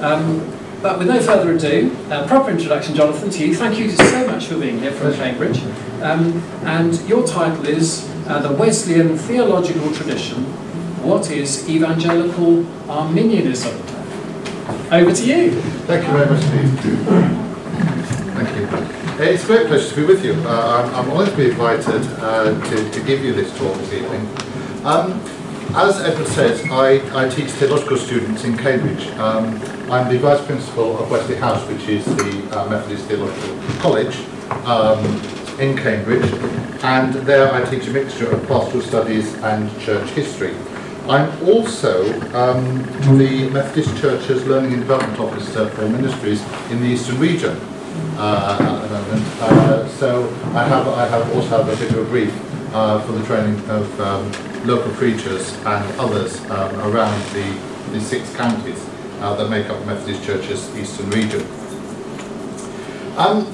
Um, but with no further ado, uh, proper introduction, Jonathan, to you. Thank you so much for being here from Cambridge. Um, and your title is uh, The Wesleyan Theological Tradition. What is Evangelical Arminianism? Over to you. Thank you very much Steve. Thank you. It's a great pleasure to be with you. Uh, I'm, I'm honoured to be invited uh, to, to give you this talk this evening. Um, as Edward says, I, I teach theological students in Cambridge. Um, I'm the Vice Principal of Wesley House, which is the uh, Methodist Theological College um, in Cambridge, and there I teach a mixture of pastoral studies and church history. I'm also um, the Methodist Church's Learning and Development Officer for Ministries in the Eastern Region uh, at the moment. Uh, so I have, I have also have a bit of a brief uh, for the training of um, local preachers and others um, around the, the six counties that make up Methodist Church's Eastern region. Um,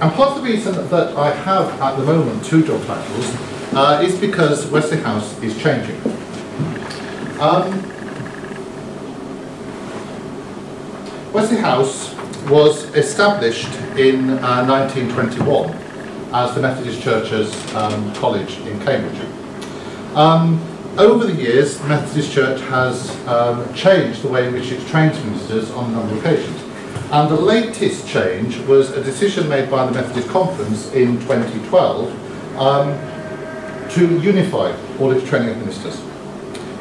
and part of the reason that I have at the moment two job titles uh, is because Wesley House is changing. Um, Wesley House was established in uh, 1921 as the Methodist Church's um, college in Cambridge. Um, over the years, the Methodist Church has um, changed the way in which it trains ministers on a number of occasions. And the latest change was a decision made by the Methodist Conference in 2012 um, to unify all its training of ministers.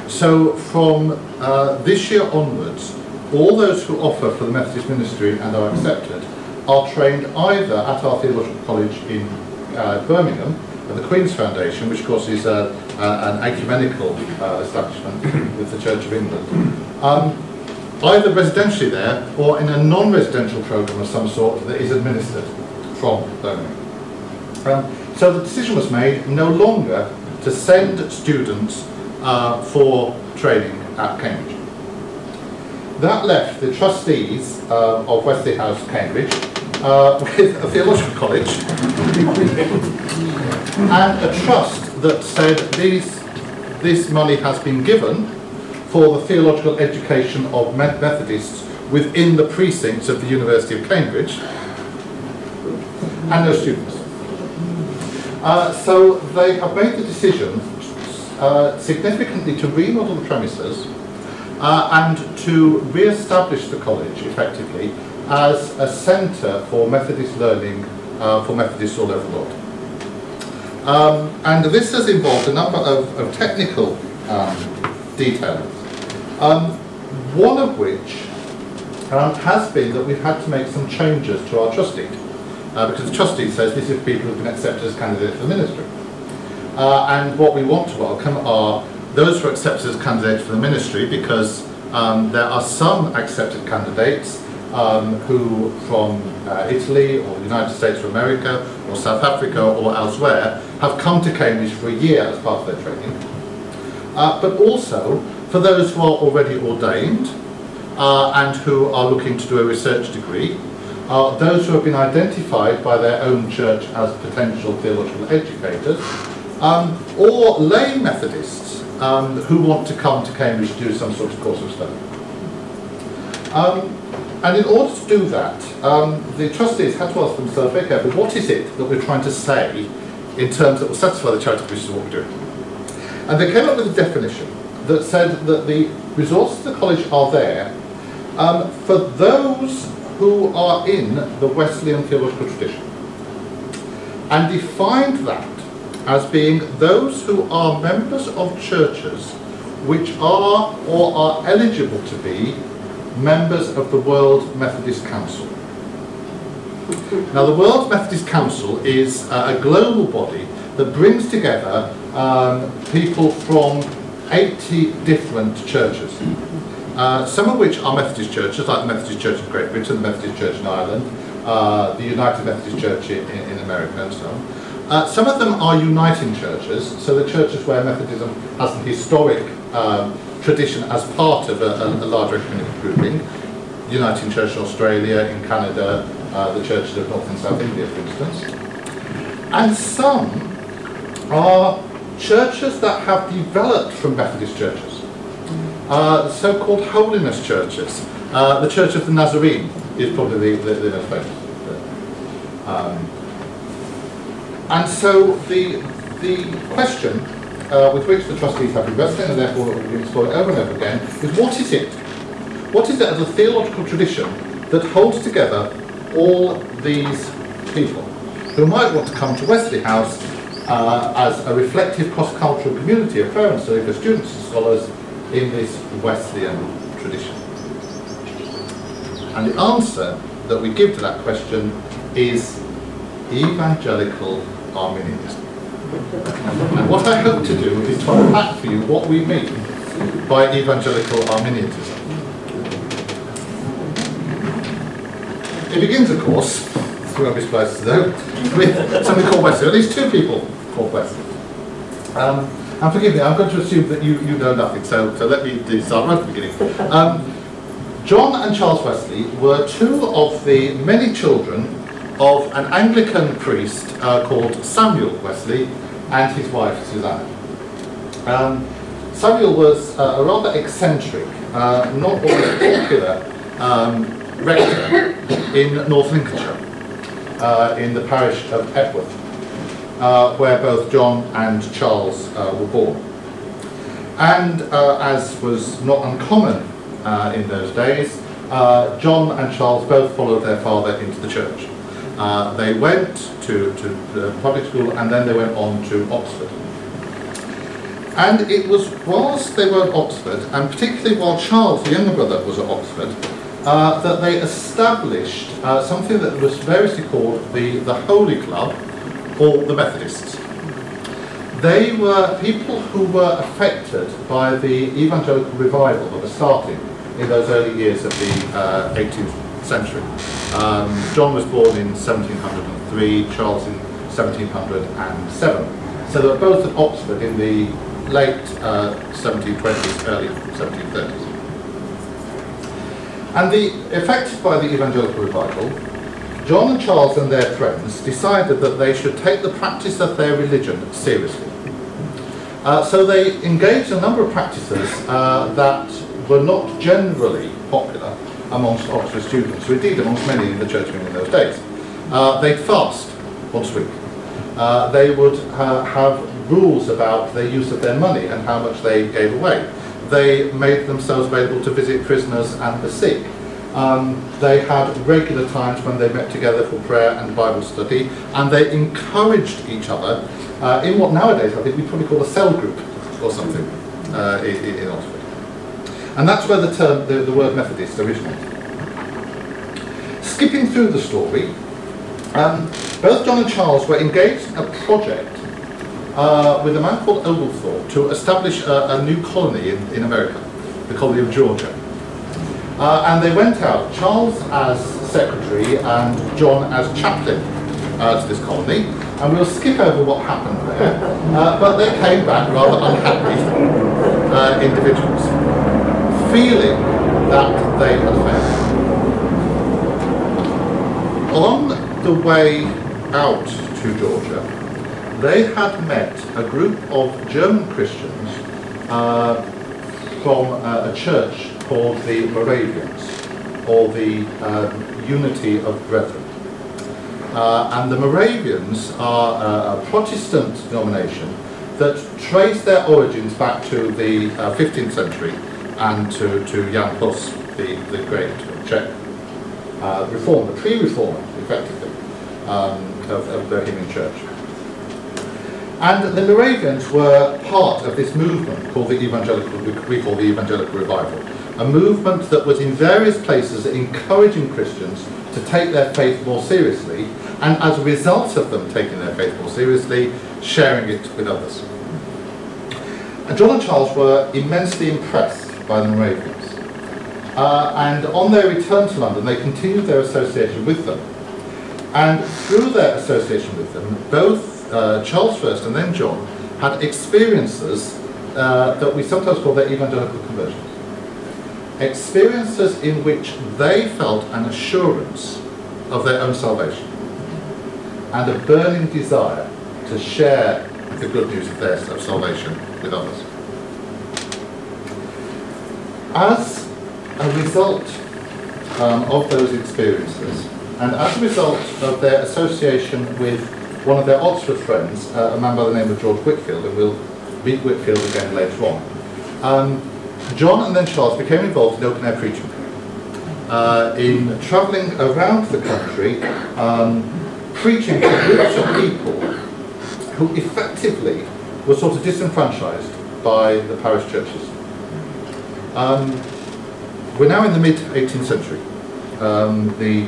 So from uh, this year onwards, all those who offer for the Methodist ministry and are accepted are trained either at our theological college in uh, Birmingham, the Queen's Foundation, which of course is a, a, an ecumenical uh, establishment with the Church of England, um, either residentially there or in a non-residential program of some sort that is administered from Birmingham. Um, so the decision was made no longer to send students uh, for training at Cambridge. That left the trustees uh, of Wesley House, Cambridge, uh, with a theological college and a trust that said these, this money has been given for the theological education of Methodists within the precincts of the University of Cambridge and their students. Uh, so they have made the decision uh, significantly to remodel the premises uh, and to re-establish the college effectively as a centre for Methodist learning uh, for Methodists all over the world. Um, and this has involved a number of, of technical um, details, um, one of which um, has been that we've had to make some changes to our trustee, uh, because the trustee says this is people who've been accepted as candidates for the ministry. Uh, and what we want to welcome are those who are accepted as candidates for the ministry because um, there are some accepted candidates um, who from uh, Italy or the United States or America or South Africa or elsewhere have come to Cambridge for a year as part of their training. Uh, but also for those who are already ordained uh, and who are looking to do a research degree, uh, those who have been identified by their own church as potential theological educators, um, or lay Methodists um, who want to come to Cambridge to do some sort of course of study. Um, and in order to do that, um, the trustees had to ask themselves okay, but what is it that we're trying to say in terms that will satisfy the charitable wishes of what we're doing? And they came up with a definition that said that the resources of the college are there um, for those who are in the Wesleyan theological tradition. And defined that as being those who are members of churches which are or are eligible to be members of the World Methodist Council. Now the World Methodist Council is uh, a global body that brings together um, people from 80 different churches. Uh, some of which are Methodist churches, like the Methodist Church of Great Britain, the Methodist Church in Ireland, uh, the United Methodist Church in, in America and so on. Uh, some of them are uniting churches, so the churches where Methodism has an historic um, tradition as part of a, a, larger ecumenical grouping. Uniting Church in Australia, in Canada, uh, the churches of North and South India, for instance. And some are churches that have developed from Methodist churches, uh, so-called holiness churches, Uh, the Church of the Nazarene is probably the, the, the most famous. Um, and so the, the question uh, with which the trustees have been wrestling, and therefore will be explored over and over again, is what is it? What is it as a theological tradition that holds together all these people who might want to come to Wesley House uh, as a reflective cross-cultural community of prayer and for students and scholars in this Wesleyan tradition? And the answer that we give to that question is evangelical Arminianism. What I hope to do is to unpack for you what we mean by evangelical Arminianism. It begins, of course, through obvious places though, with something called Wesley, at least two people called Wesley. Um, and forgive me, I'm going to assume that you, you know nothing, so, so let me start right at the beginning. Um, John and Charles Wesley were two of the many children of an Anglican priest uh, called Samuel Wesley and his wife Susanna. Um, Samuel was uh, a rather eccentric, uh, not always popular um, rector in North Lincolnshire, uh, in the parish of Epworth, uh, where both John and Charles uh, were born. And as was not uncommon in those days. John and Charles both followed their father into the church. Uh, they went to, to public school and then they went on to Oxford. And it was whilst they were at Oxford, and particularly while Charles, the younger brother, was at Oxford, uh, that they established uh, something that was variously called the, the Holy Club or the Methodists. They were people who were affected by the evangelical revival that was starting in those early years of the uh, 18th century. Um, John was born in 1703, Charles in 1707. So they were both at Oxford in the late uh, 1720s, early 1730s. And the, affected by the evangelical revival, John and Charles and their friends decided that they should take the practice of their religion seriously. Uh, so they engaged a number of practices uh, that were not generally popular amongst Oxford students, or indeed amongst many in the church in those days. Uh, they'd fast once a week. Uh, they would have rules about the use of their money and how much they gave away. They made themselves available to visit prisoners and the sick. Um, they had regular times when they met together for prayer and Bible study, and they encouraged each other uh, in what nowadays I think we probably call a cell group or something uh, in, in Oxford. And that's where the term, the, the word Methodist originated. Skipping through the story, um, both John and Charles were engaged in a project uh, with a man called Oglethorpe to establish a, a new colony in, in, America, the colony of Georgia. Uh, and they went out, Charles as secretary and John as chaplain uh, to this colony. And we'll skip over what happened there, uh, but they came back rather unhappy uh, individuals feeling that they had failed. On the way out to Georgia, they had met a group of German Christians uh, from uh, a church called the Moravians, or the um, Unity of Brethren. Uh, and the Moravians are a, a Protestant denomination that trace their origins back to the 15th uh, century and to, to Jan Hus, the, the great Czech uh, reformer, pre-reformer, effectively, um, of, of the Bohemian Church. And the Moravians were part of this movement called the Evangelical, we call the Evangelical Revival, a movement that was in various places encouraging Christians to take their faith more seriously, and as a result of them taking their faith more seriously, sharing it with others. And John and Charles were immensely impressed by the Moravians. Uh, and on their return to London, they continued their association with them. And through their association with them, both uh, Charles first and then John had experiences uh, that we sometimes call their evangelical conversions. Experiences in which they felt an assurance of their own salvation and a burning desire to share the good news of their of salvation with others. As a result um, of those experiences. And as a result of their association with one of their Oxford friends, uh, a man by the name of George Whitefield, and we'll meet Whitefield again later on, um, John and then Charles became involved in open air preaching, uh, in travelling around the country, um, preaching to groups of people who effectively were sort of disenfranchised by the parish churches. Um, we're now in the mid 18th century. Um, the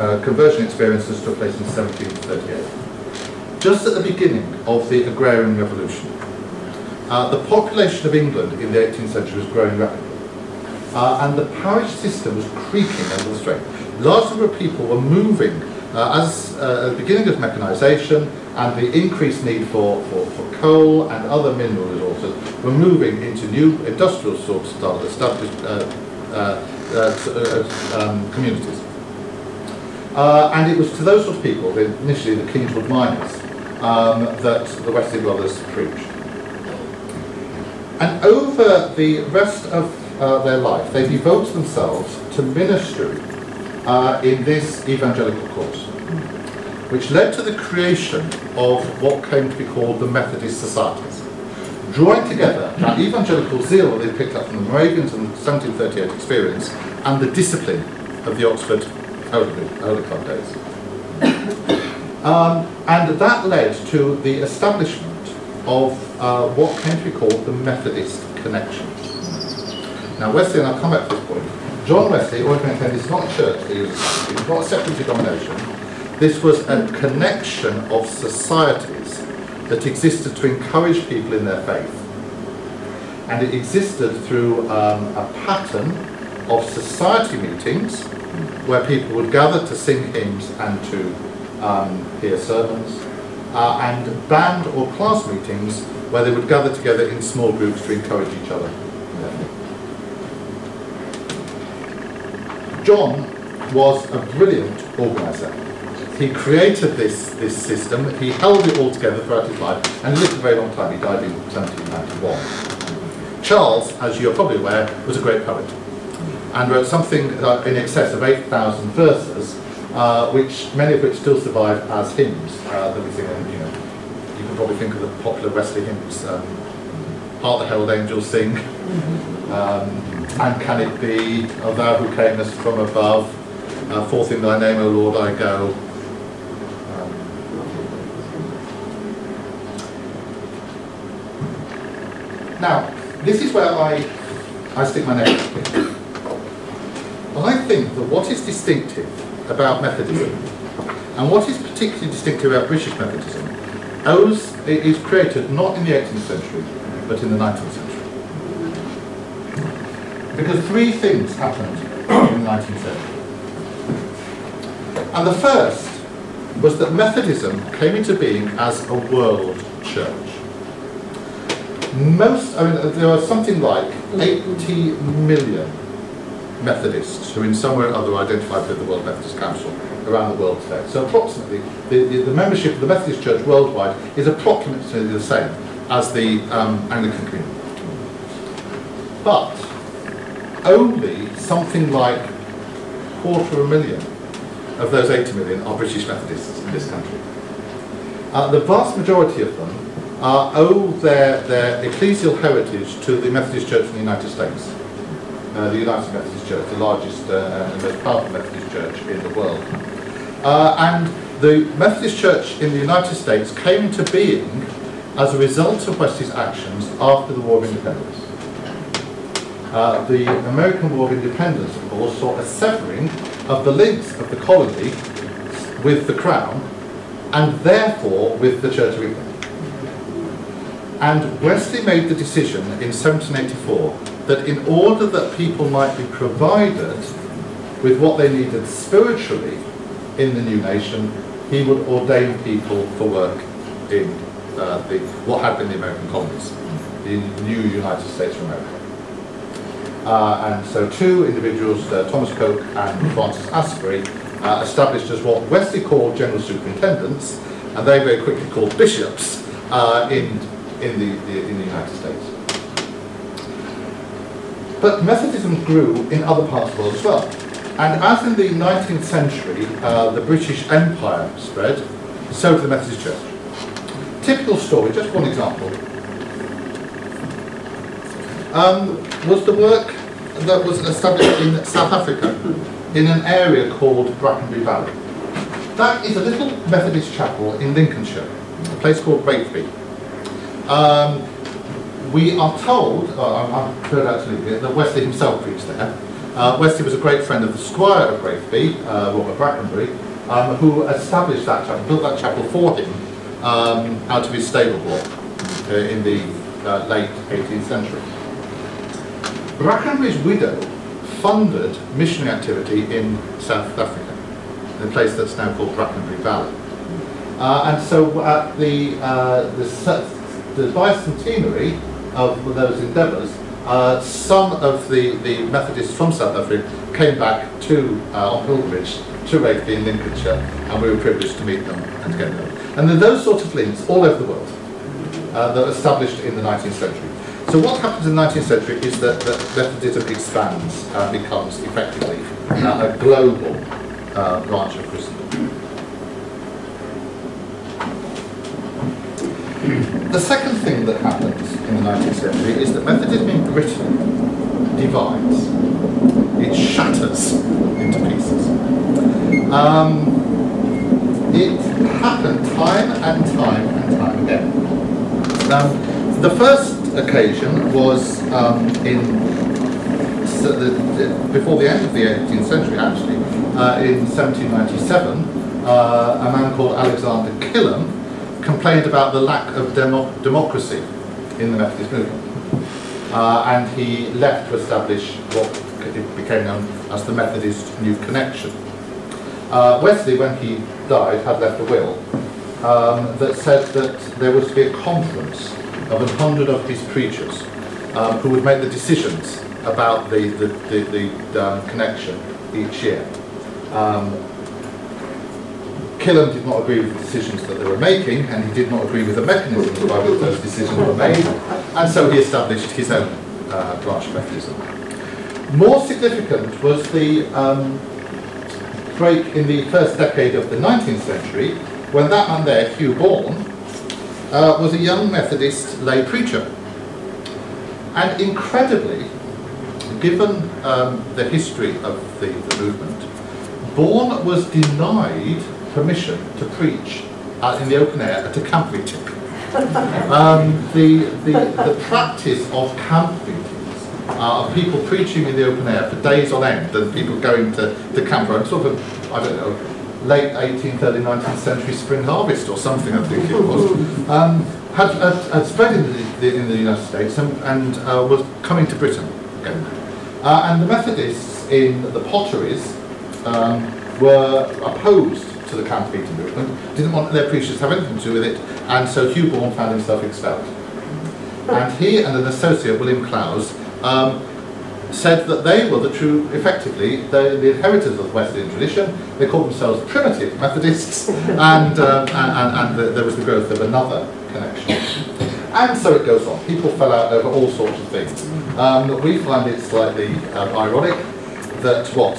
uh, conversion experiences took place in 1738. Just at the beginning of the agrarian revolution, uh, the population of England in the 18th century was growing rapidly. Uh, and the parish system was creaking under the strain. Large number of people were moving uh, as uh, at the beginning of mechanisation and the increased need for, for, for coal and other mineral resources were moving into new industrial sorts of established uh, uh, uh, um, communities. and it was to those sort of people, initially the Kingswood miners, um, that the Wesley brothers preached. And over the rest of uh, their life, they devote themselves to ministry uh, in this evangelical course, which led to the creation of what came to be called the Methodist Societies, drawing together that evangelical zeal that they picked up from the Moravians and 1738 experience and the discipline of the Oxford Holy Club days. Um, and that led to the establishment of uh, what came to be called the Methodist Connection. Now Wesley, and I'll come back to this point, John Wesley always maintained is not a church, it was, it not a separate denomination, this was a connection of societies that existed to encourage people in their faith. And it existed through um, a pattern of society meetings where people would gather to sing hymns and to um, hear sermons uh, and band or class meetings where they would gather together in small groups to encourage each other. John was a brilliant organiser. He created this, this system, he held it all together throughout his life, and lived a very long time. He died in 1791. Charles, as you're probably aware, was a great poet, and wrote something in excess of 8,000 verses uh, which many of which still survive as hymns uh, that we sing. You know, you can probably think of the popular Wesley hymns. Um, Hark the Herald Angels Sing, um, and Can It Be, O Thou Who Camest from Above, uh, Forth in Thy Name, O Lord, I Go. Now, this is where I, I stick my neck in. I think that what is distinctive about Methodism. And what is particularly distinctive about British Methodism owes, it is created not in the 18th century, but in the 19th century. Because three things happened in the 19th century. And the first was that Methodism came into being as a world church. Most, I mean, there are something like 80 million Methodists who in some way or other identified with the World Methodist Council around the world today. So approximately, the, the, the membership of the Methodist Church worldwide is approximately the same as the um, Anglican community. But only something like a quarter of a million of those 80 million are British Methodists in this country. Uh, the vast majority of them uh, owe their, their ecclesial heritage to the Methodist Church in the United States uh, the United Methodist Church, the largest uh, and most powerful Methodist church in the world. Uh, and the Methodist Church in the United States came to being as a result of Wesley's actions after the War of Independence. Uh, the American War of Independence, of course, saw a severing of the links of the colony with the Crown and therefore with the Church of England. And Wesley made the decision in 1784 that in order that people might be provided with what they needed spiritually in the new nation, he would ordain people for work in uh, the, what had been the American colonies, the new United States of America. Uh, and so two individuals, uh, Thomas Coke and Francis Asbury, uh, established as what Wesley called general superintendents, and they very quickly called bishops uh, in, in, the, the, in the United States. But Methodism grew in other parts of the world as well. And as in the 19th century, uh, the British Empire spread, so did the Methodist Church. Typical story, just one example, um, was the work that was established in South Africa in an area called Brackenbury Valley. That is a little Methodist chapel in Lincolnshire, a place called Raithby. Um, we are told, I'm, I'm turned out to that Wesley himself preached there. Uh, Wesley was a great friend of the Squire of Raithby, uh, Robert Brackenbury, um, who established that chapel, built that chapel for him um, out of his stable block uh, in the uh, late 18th century. Brackenbury's widow funded missionary activity in South Africa, in a place that's now called Brackenbury Valley. Uh, and so at the, the, the bicentenary of those endeavours, uh, some of the, the Methodists from South Africa came back to uh, on pilgrimage to Raithby in Lincolnshire, and we were privileged to meet them and to get them. And there are those sort of links all over the world uh, that were established in the 19th century. So what happens in the 19th century is that, that Methodism expands and becomes effectively uh, a global uh, branch of Christendom. The second thing that happens in the 19th century is that Methodism in Britain divides. It shatters into pieces. Um, it happened time and time and time again. Um, the first occasion was um, in so the, the, before the end of the 18th century, actually, uh, in 1797, uh, a man called Alexander Kilham complained about the lack of demo democracy in the Methodist movement. Uh, and he left to establish what became known as the Methodist New Connexion. Uh, Wesley, when he died, had left a will um, that said that there was to be a conference of a hundred of his preachers um, who would make the decisions about the, the, the, the um, connection each year. Kilham did not agree with the decisions that they were making, and he did not agree with the mechanisms by which those decisions were made, and so he established his own uh, branch of Methodism. More significant was the um, break in the first decade of the 19th century, when that man there, Hugh Bourne, uh, was a young Methodist lay preacher. And incredibly, given um, the history of the, the movement, Bourne was denied permission to preach uh, in the open air at a camp meeting. um, the, the, the practice of camp meetings, uh, of people preaching in the open air for days on end, and people going to, the camp, sort of, I don't know, late 18th, early 19th century spring harvest or something, I think it was, um, had, had, had, spread in the, in the United States and, and uh, was coming to Britain again. Uh, and the Methodists in the potteries um, were opposed to the camp meeting movement, didn't want their preachers to have anything to do with it, and so Hugh Bourne found himself expelled. And he and an associate, William Clowes, um, said that they were the true, effectively, the, the inheritors of the Wesleyan tradition. They called themselves primitive Methodists, and, um, and, and, and the, there was the growth of another connection. And so it goes on. People fell out over all sorts of things. Um, we find it slightly um, ironic that, what,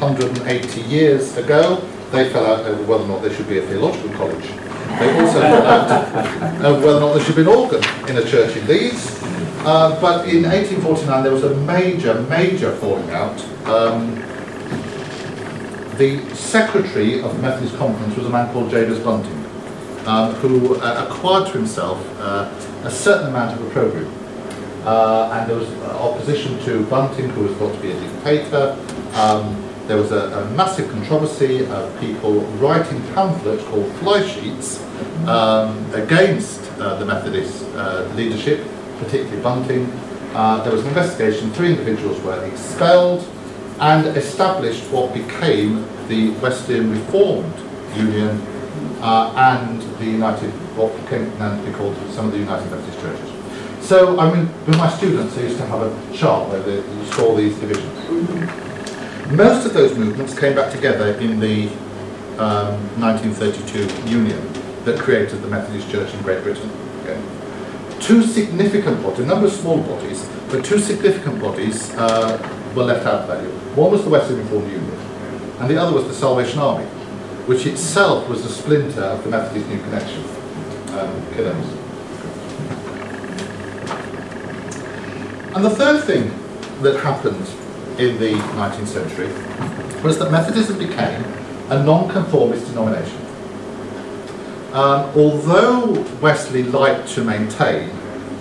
180 years ago, they fell out over whether or not there should be a theological college. They also fell out over whether or not there should be an organ in a church in Leeds. Uh, but in 1849 there was a major, major falling out. Um, the secretary of the Methodist Conference was a man called Jabez Bunting, um, who uh, acquired to himself uh, a certain amount of opprobrium. Uh, and there was opposition to Bunting, who was thought to be a dictator. Um, there was a, a, massive controversy of people writing pamphlets called fly sheets um, against uh, the Methodist uh, leadership particularly Bunting. Uh, there was an investigation, three individuals were expelled and established what became the Wesleyan Reformed Union uh, and the United, what became now called some of the United Methodist Churches. So, I mean, with my students, I used to have a chart where they, you saw these divisions. Most of those movements came back together in the um, 1932 union that created the Methodist Church in Great Britain. Okay two significant bodies, a number of small bodies, but two significant bodies uh, were left out of that. One was the Wesleyan Reformed Union, and the other was the Salvation Army, which itself was a splinter of the Methodist New Connexion. Um, and the third thing that happened in the 19th century was that Methodism became a non-conformist denomination. Um, although Wesley liked to maintain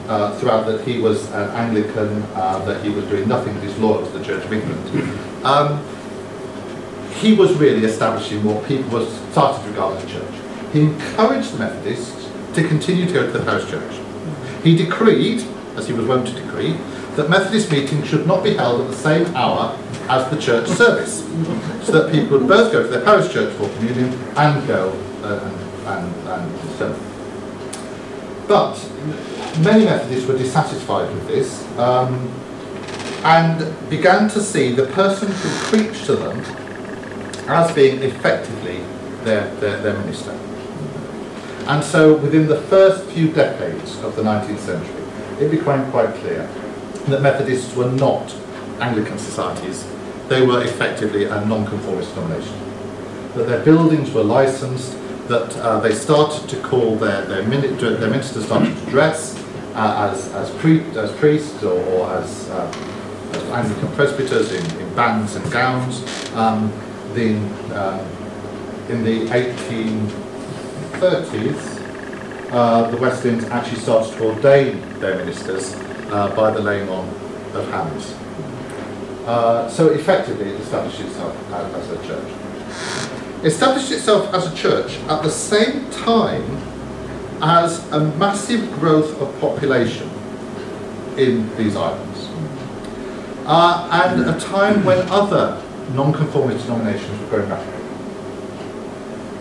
uh, throughout that he was an Anglican, uh, that he was doing nothing that is loyal to the Church of England, um, he was really establishing what people were started to regard as a church. He encouraged the Methodists to continue to go to the parish church. He decreed, as he was wont to decree, that Methodist meetings should not be held at the same hour as the church service, so that people would both go to their parish church for communion and go uh, and, and, and. But many Methodists were dissatisfied with this um, and began to see the person who preached to them as being effectively their, their, their minister. And so within the first few decades of the 19th century, it became quite clear that Methodists were not Anglican societies, they were effectively a non-conformist denomination. That their buildings were licensed, that uh, they started to call their, their, their ministers started to dress uh, as, as, pre as priests or, or as, uh, as, Anglican presbyters in, in bands and gowns. Um, the, uh, in the 1830s, uh, the Wesleyans actually started to ordain their ministers uh, by the laying on of hands. Uh, so effectively it established itself as, a church. It established itself as a church at the same time as a massive growth of population in these islands. Uh, and a time when other non-conformist denominations were growing rapidly.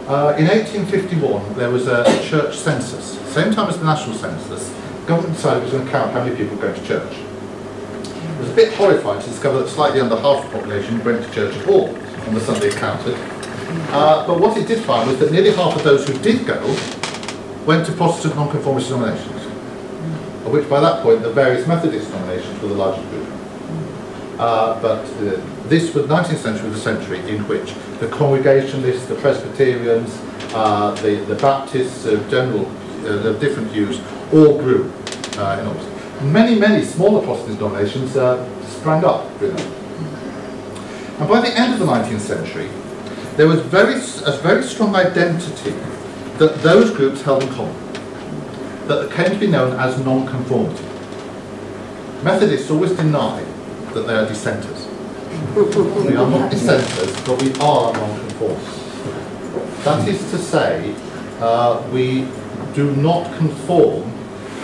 Uh, in 1851, there was a church census. Same time as the national census, government decided it was going to count how many people going to church. It was a bit horrified to discover that slightly under half the population went to church at all on the Sunday it counted. Uh, but what it did find was that nearly half of those who did go went to Protestant non-conformist denominations, of which by that point the various Methodist denominations were the largest group. Uh, but uh, this was 19th century was a century in which the Congregationalists, the Presbyterians, uh, the, the Baptists of general, uh, of different views, all grew uh, enormously. Many, many smaller Protestant denominations uh, sprang up them. And by the end of the 19th century, there was very, a very strong identity that those groups held in common, that came to be known as non-conformity. Methodists always deny that they are dissenters. we are not dissenters, but we are non-conformists. That is to say, uh, we do not conform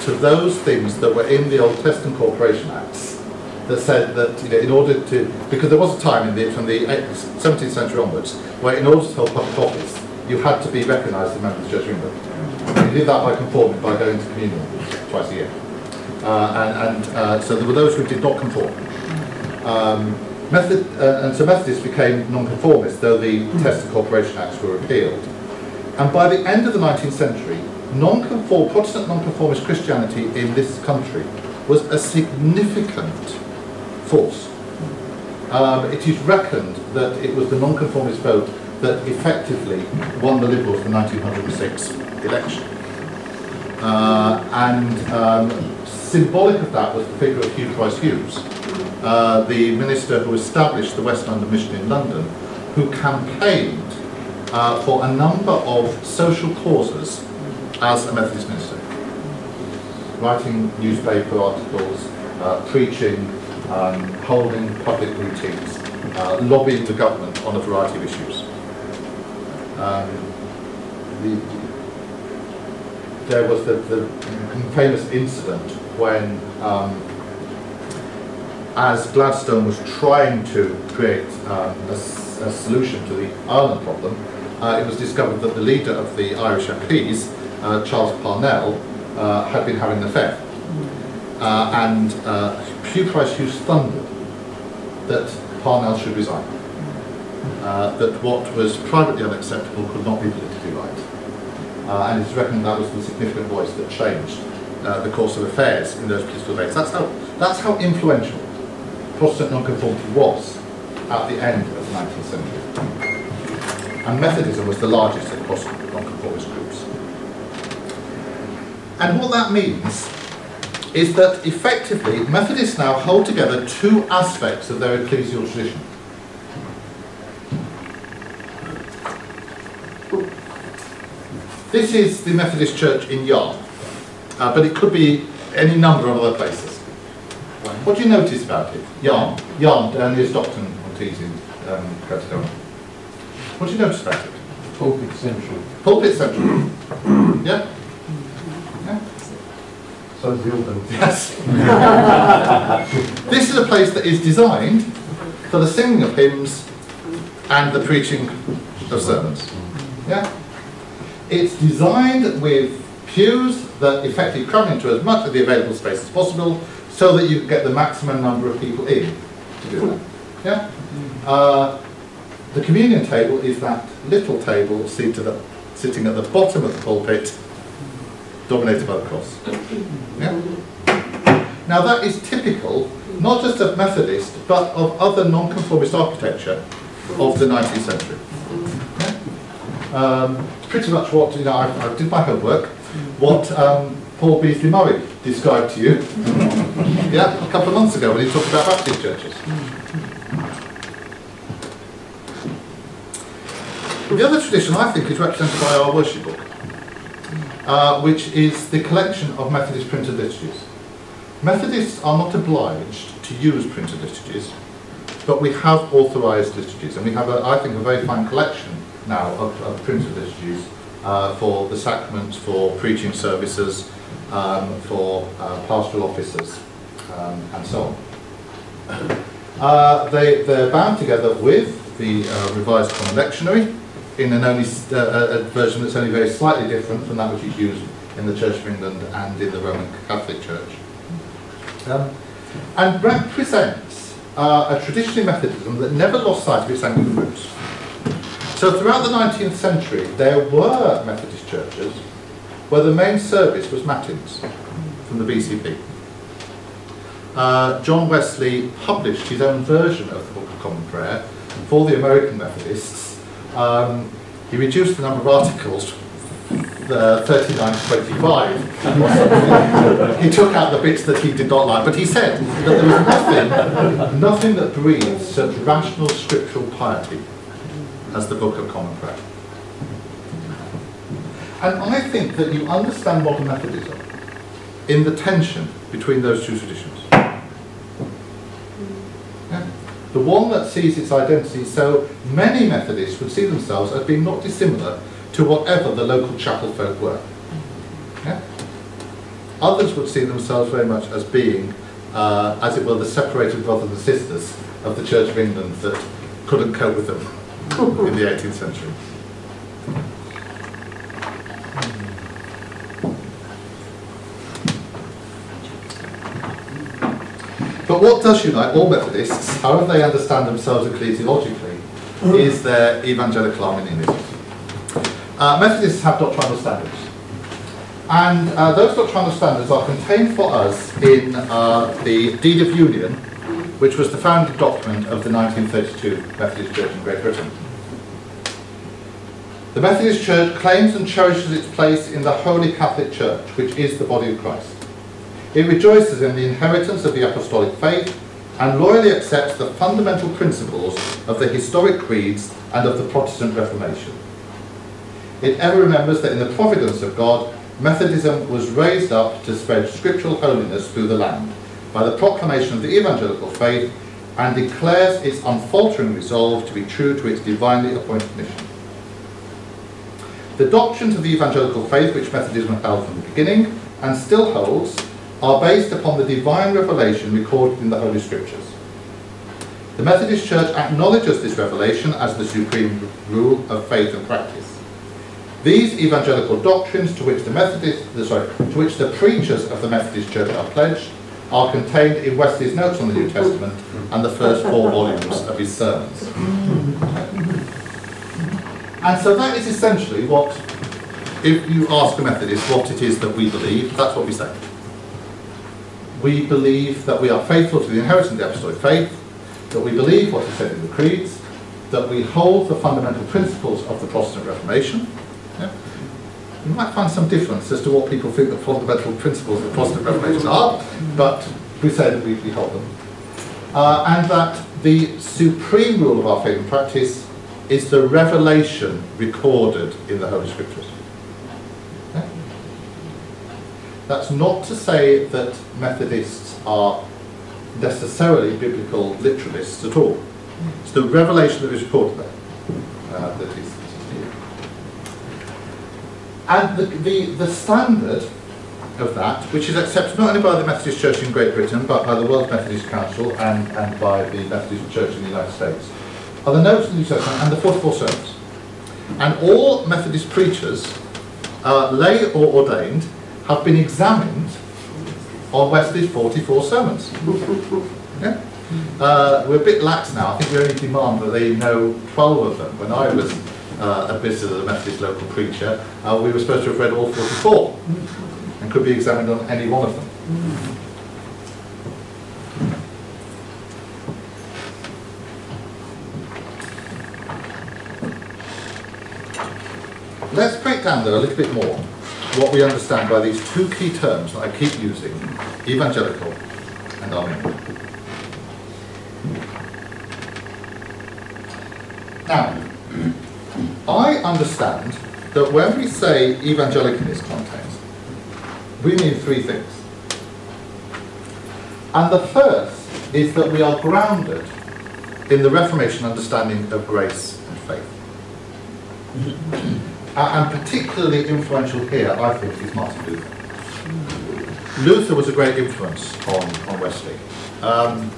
to those things that were in the Old Test and Corporation Acts that said that you know, in order to, because there was a time in the, from the 17th century onwards where in order to hold public office, you had to be recognised as a member of the Church of England. You did that by conforming, by going to communion twice a year. Uh, and, and uh, so there were those who did not conform. Um, Method, uh, and so Methodists became non-conformist, though the Test Test Corporation Acts were repealed. And by the end of the 19th century, non-conform, Protestant non-conformist Christianity in this country was a significant force. Um, it is reckoned that it was the non-conformist vote that effectively won the Liberals the 1906 election. Uh, and um, symbolic of that was the figure of Hugh Price Hughes, uh, the minister who established the West London Mission in London, who campaigned uh, for a number of social causes as a Methodist minister. Writing newspaper articles, uh, preaching, um, holding public meetings, uh, lobbying the government on a variety of issues. Um, the, there was the, the, famous incident when um, as Gladstone was trying to create um, a, a, solution to the Ireland problem, uh, it was discovered that the leader of the Irish MPs, uh, Charles Parnell, uh, had been having an affair. Uh, and uh, Hugh Price Hughes thundered that Parnell should resign. Uh, that what was privately unacceptable could not be politically right. and it's reckoned that was the significant voice that changed the course of affairs in those political debates. That's how, that's how influential Protestant nonconformity was at the end of the 19th century. And Methodism was the largest across nonconformist groups. And what that means is that effectively Methodists now hold together two aspects of their ecclesial tradition. This is the Methodist Church in Yarm, uh, but it could be any number of other places. What do you notice about it? Yarm, Yarm, down near Stockton on Tees in um, What do you notice about it? Pulpit Central. Pulpit Central. yeah? So is the Alden. Yes. this is a place that is designed for the singing of hymns and the preaching of sermons. Yeah? It's designed with pews that effectively cram into as much of the available space as possible so that you can get the maximum number of people in to do that. Yeah? Uh, the communion table is that little table seated at, sitting at the bottom of the pulpit, dominated by the cross. Yeah? Now that is typical, not just of Methodist, but of other non-conformist architecture of the 19th century. Um, pretty much what, you know, I, I did my homework, what um, Paul Beasley Murray described to you, yeah, a couple of months ago when he talked about Baptist churches. The other tradition, I think, is represented by our worship book, uh, which is the collection of Methodist printed liturgies. Methodists are not obliged to use printed liturgies, but we have authorised liturgies, and we have, a, I think, a very fine collection now of, of printed liturgies uh, for the sacraments, for preaching services, um, for uh, pastoral officers, um, and so on. Uh, they, they're bound together with the uh, Revised Common Lectionary, in an only uh, a version that's only very slightly different from that which is used in the Church of England and in the Roman Catholic Church. Um, and represents uh, a tradition in Methodism that never lost sight of its Anglican roots. So throughout the 19th century, there were Methodist churches where the main service was Matins from the BCP. Uh, John Wesley published his own version of the Book of Common Prayer for the American Methodists um, he reduced the number of articles uh, 39 to 25. he took out the bits that he did not like, but he said that there was nothing, nothing that breathes such rational scriptural piety as the Book of Common Prayer. And I think that you understand modern Methodism in the tension between those two traditions. The one that sees its identity so many Methodists would see themselves as being not dissimilar to whatever the local chapel folk were. Yeah? Others would see themselves very much as being, uh, as it were, the separated brothers and sisters of the Church of England that couldn't cope with them in the 18th century. But what does unite all Methodists, however they understand themselves ecclesiologically, is their evangelical Arminianism. Uh, Methodists have doctrinal standards. And uh, those doctrinal standards are contained for us in uh, the Deed of Union, which was the founding document of the 1932 Methodist Church in Great Britain. The Methodist Church claims and cherishes its place in the Holy Catholic Church, which is the body of Christ. It rejoices in the inheritance of the apostolic faith and loyally accepts the fundamental principles of the historic creeds and of the Protestant Reformation. It ever remembers that in the providence of God, Methodism was raised up to spread scriptural holiness through the land by the proclamation of the evangelical faith and declares its unfaltering resolve to be true to its divinely appointed mission. The doctrines of the evangelical faith which Methodism held from the beginning and still holds are based upon the divine revelation recorded in the Holy Scriptures. The Methodist Church acknowledges this revelation as the supreme rule of faith and practice. These evangelical doctrines to which the Methodist, uh, sorry, to which the preachers of the Methodist Church are pledged are contained in Wesley's notes on the New Testament and the first four volumes of his sermons. And so that is essentially what, if you ask a Methodist what it is that we believe, that's what we say we believe that we are faithful to the inheritance of the apostolic faith, that we believe what is said in the creeds, that we hold the fundamental principles of the Protestant Reformation. Yeah? You might find some difference as to what people think the fundamental principles of the Protestant Reformation are, but we say that we, we hold them. Uh, and that the supreme rule of our faith and practice is the revelation recorded in the Holy Scriptures. Okay? That's not to say that Methodists are necessarily biblical literalists at all. It's the revelation that is recorded there uh, that is, is. And the, the, the standard of that, which is accepted not only by the Methodist Church in Great Britain, but by the World Methodist Council and, and by the Methodist Church in the United States, are the notes of the New Testament and the 44 sermons. And all Methodist preachers, uh, lay or ordained, have been examined on Wesley's 44 sermons. Uh, we're a bit lax now. I think we only demand that they know 12 of them. When I was uh, a visitor, the Methodist local preacher, uh, we were supposed to have read all 44 and could be examined on any one of them. Let's break down though a little bit more what we understand by these two key terms that I keep using, evangelical and Arminian. Now, I understand that when we say evangelical in this context, we mean three things. And the first is that we are grounded in the Reformation understanding of grace and faith. And particularly influential here, I think, is Martin Luther. Luther was a great influence on, on Wesley. Um,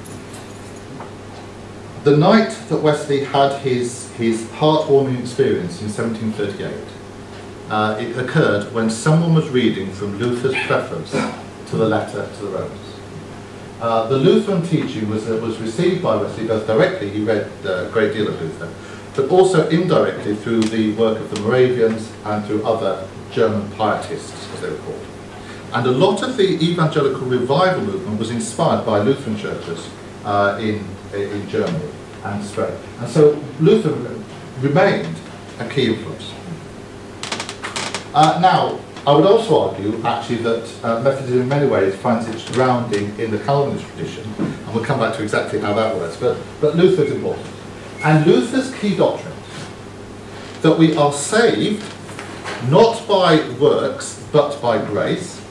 the night that Wesley had his, his heartwarming experience in 1738, uh, it occurred when someone was reading from Luther's preface to the letter to the Romans. Uh, the Lutheran teaching was, uh, was received by Wesley both directly, he read uh, a great deal of Luther, but also indirectly through the work of the Moravians and through other German pietists, as they were called. And a lot of the evangelical revival movement was inspired by Lutheran churches uh, in, in Germany and Spain. And so Luther remained a key influence. Uh, now, I would also argue, actually, that uh, Methodism in many ways finds its grounding in the Calvinist tradition, and we'll come back to exactly how that works, but, but Luther's important. And Luther's key doctrine, that we are saved not by works, but by grace,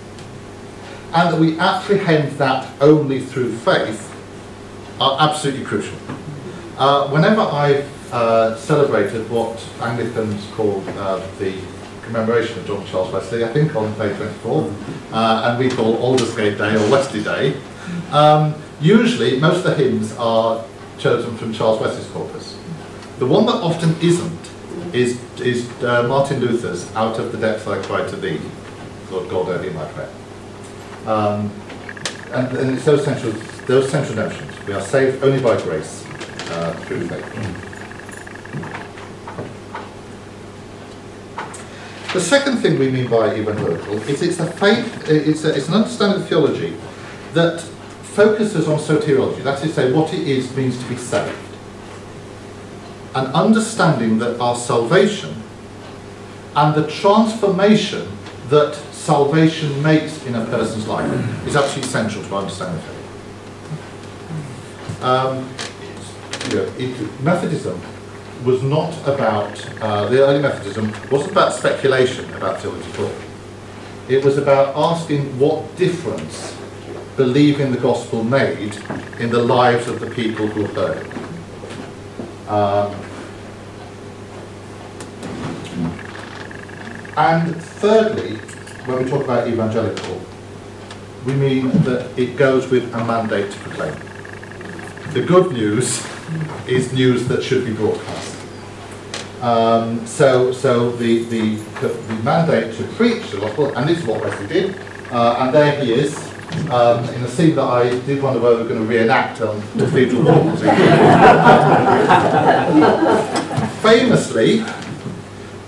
and that we apprehend that only through faith, are absolutely crucial. Uh, whenever I've uh, celebrated what Anglicans call uh, the commemoration of John Charles Wesley, I think on May 24th, uh, and we call Aldersgate Day or Wesley Day, um, usually most of the hymns are chosen from Charles Wesley's corpus. The one that often isn't is, is uh, Martin Luther's Out of the Depths I Cry to Thee, Lord God, only my prayer. Um, and, and it's those central, those central notions. We are saved only by grace uh, through faith. The second thing we mean by evangelical is it's a faith, it's, a, it's an understanding of theology that focuses on soteriology, that is to say, what it is means to be saved. An understanding that our salvation and the transformation that salvation makes in a person's life is absolutely essential to understanding faith. Um, you know, it, Methodism was not about, uh, the early Methodism wasn't about speculation about theology. It was about asking what difference believing the gospel made in the lives of the people who heard it. Um, and thirdly, when we talk about evangelical, we mean that it goes with a mandate to proclaim. The good news is news that should be broadcast. Um, so, so the, the, the mandate to preach the gospel, and this is what Wesley did, uh, and there he is, um, in a scene that I did wonder whether we were going to reenact on Cathedral Walls. Famously,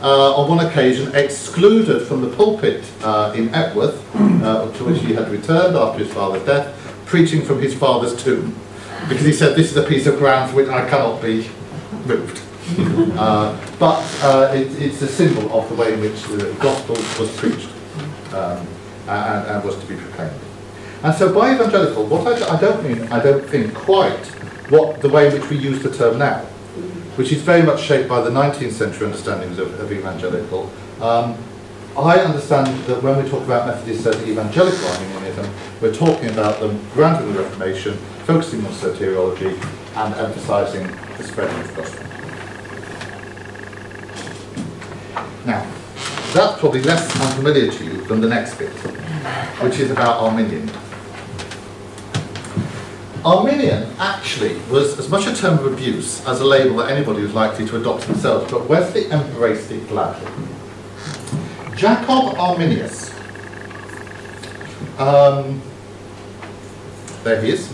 uh, on one occasion, excluded from the pulpit uh, in Epworth, uh, to which he had returned after his father's death, preaching from his father's tomb, because he said, "This is a piece of ground for which I cannot be moved. uh, but uh, it, it's a symbol of the way in which the gospel was preached um, and, and was to be proclaimed. And so by evangelical, what I, I don't mean, I don't think quite what the way in which we use the term now, which is very much shaped by the 19th century understandings of, of evangelical. Um, I understand that when we talk about Methodists as evangelical Arminianism, we're talking about them granting the Reformation, focusing on soteriology, and emphasising the spreading of the gospel. Now, that's probably less unfamiliar to you than the next bit, which is about Arminian. Arminian actually was as much a term of abuse as a label that anybody was likely to adopt themselves, but Wesley embraced it gladly. Jacob Arminius, um, there he is.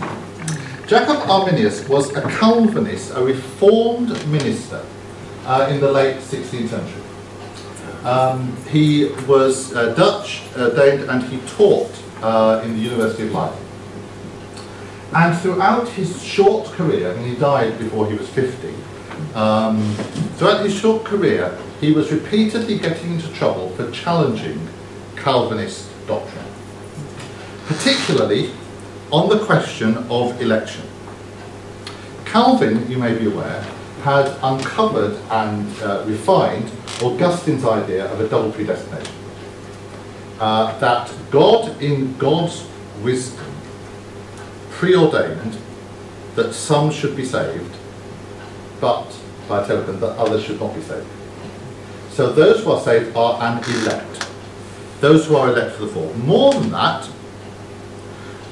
Jacob Arminius was a Calvinist, a reformed minister uh, in the late 16th century. Um, he was uh, Dutch ordained and he taught uh, in the University of Leiden. And throughout his short career, and he died before he was 50, um, throughout his short career, he was repeatedly getting into trouble for challenging Calvinist doctrine, particularly on the question of election. Calvin, you may be aware, had uncovered and uh, refined Augustine's idea of a double predestination. Uh, that God, in God's wisdom, preordained that some should be saved, but by token that others should not be saved. So those who are saved are an elect. Those who are elect for the fall. More than that,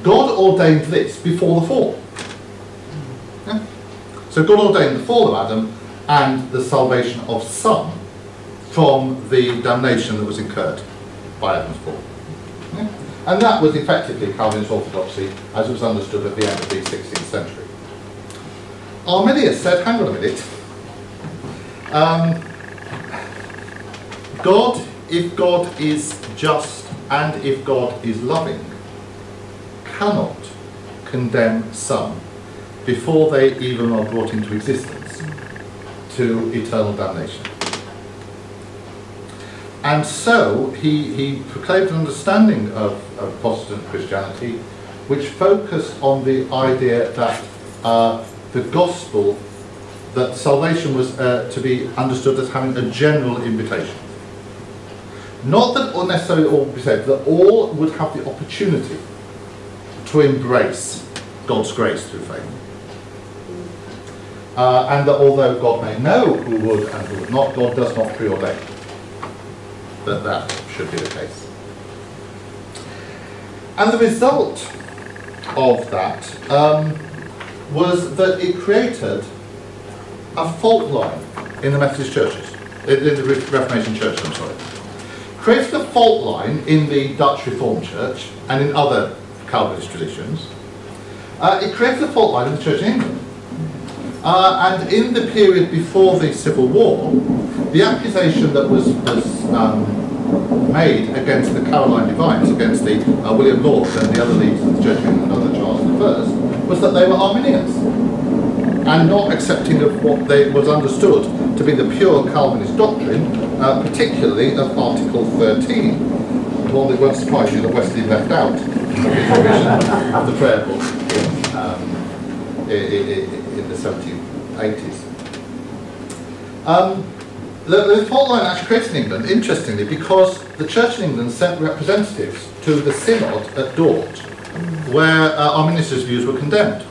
God ordained this before the fall. So God ordained the fall of Adam and the salvation of some from the damnation that was incurred by Adam's fall. Yeah? And that was effectively Calvinist orthodoxy as it was understood at the end of the 16th century. Arminius said, hang on a minute, um, God, if God is just and if God is loving, cannot condemn some before they even are brought into existence to eternal damnation. And so he, he proclaimed an understanding of, of Protestant Christianity which focused on the idea that uh, the gospel, that salvation was uh, to be understood as having a general invitation. Not that necessarily all would be saved, that all would have the opportunity to embrace God's grace through faith. Uh, and that although God may know who would and who would not, God does not preordain that that should be the case. And the result of that um, was that it created a fault line in the Methodist churches, in the Reformation churches, I'm sorry. Created a fault line in the Dutch Reformed Church and in other Calvinist traditions. Uh, it created a fault line in the Church in England. Uh, and in the period before the Civil War, the accusation that was, was um, made against the Caroline Divines, against the uh, William Laud and the other leaders of the of England under Charles I, was that they were Arminians. And not accepting of what they was understood to be the pure Calvinist doctrine, uh, particularly of Article 13, one that won't surprise you that Wesley left out of the prayer book in, um, in, in the 1780s. Um, the, the fault line actually created in England, interestingly, because the Church in England sent representatives to the Synod at Dort, where uh, Arminius's views were condemned.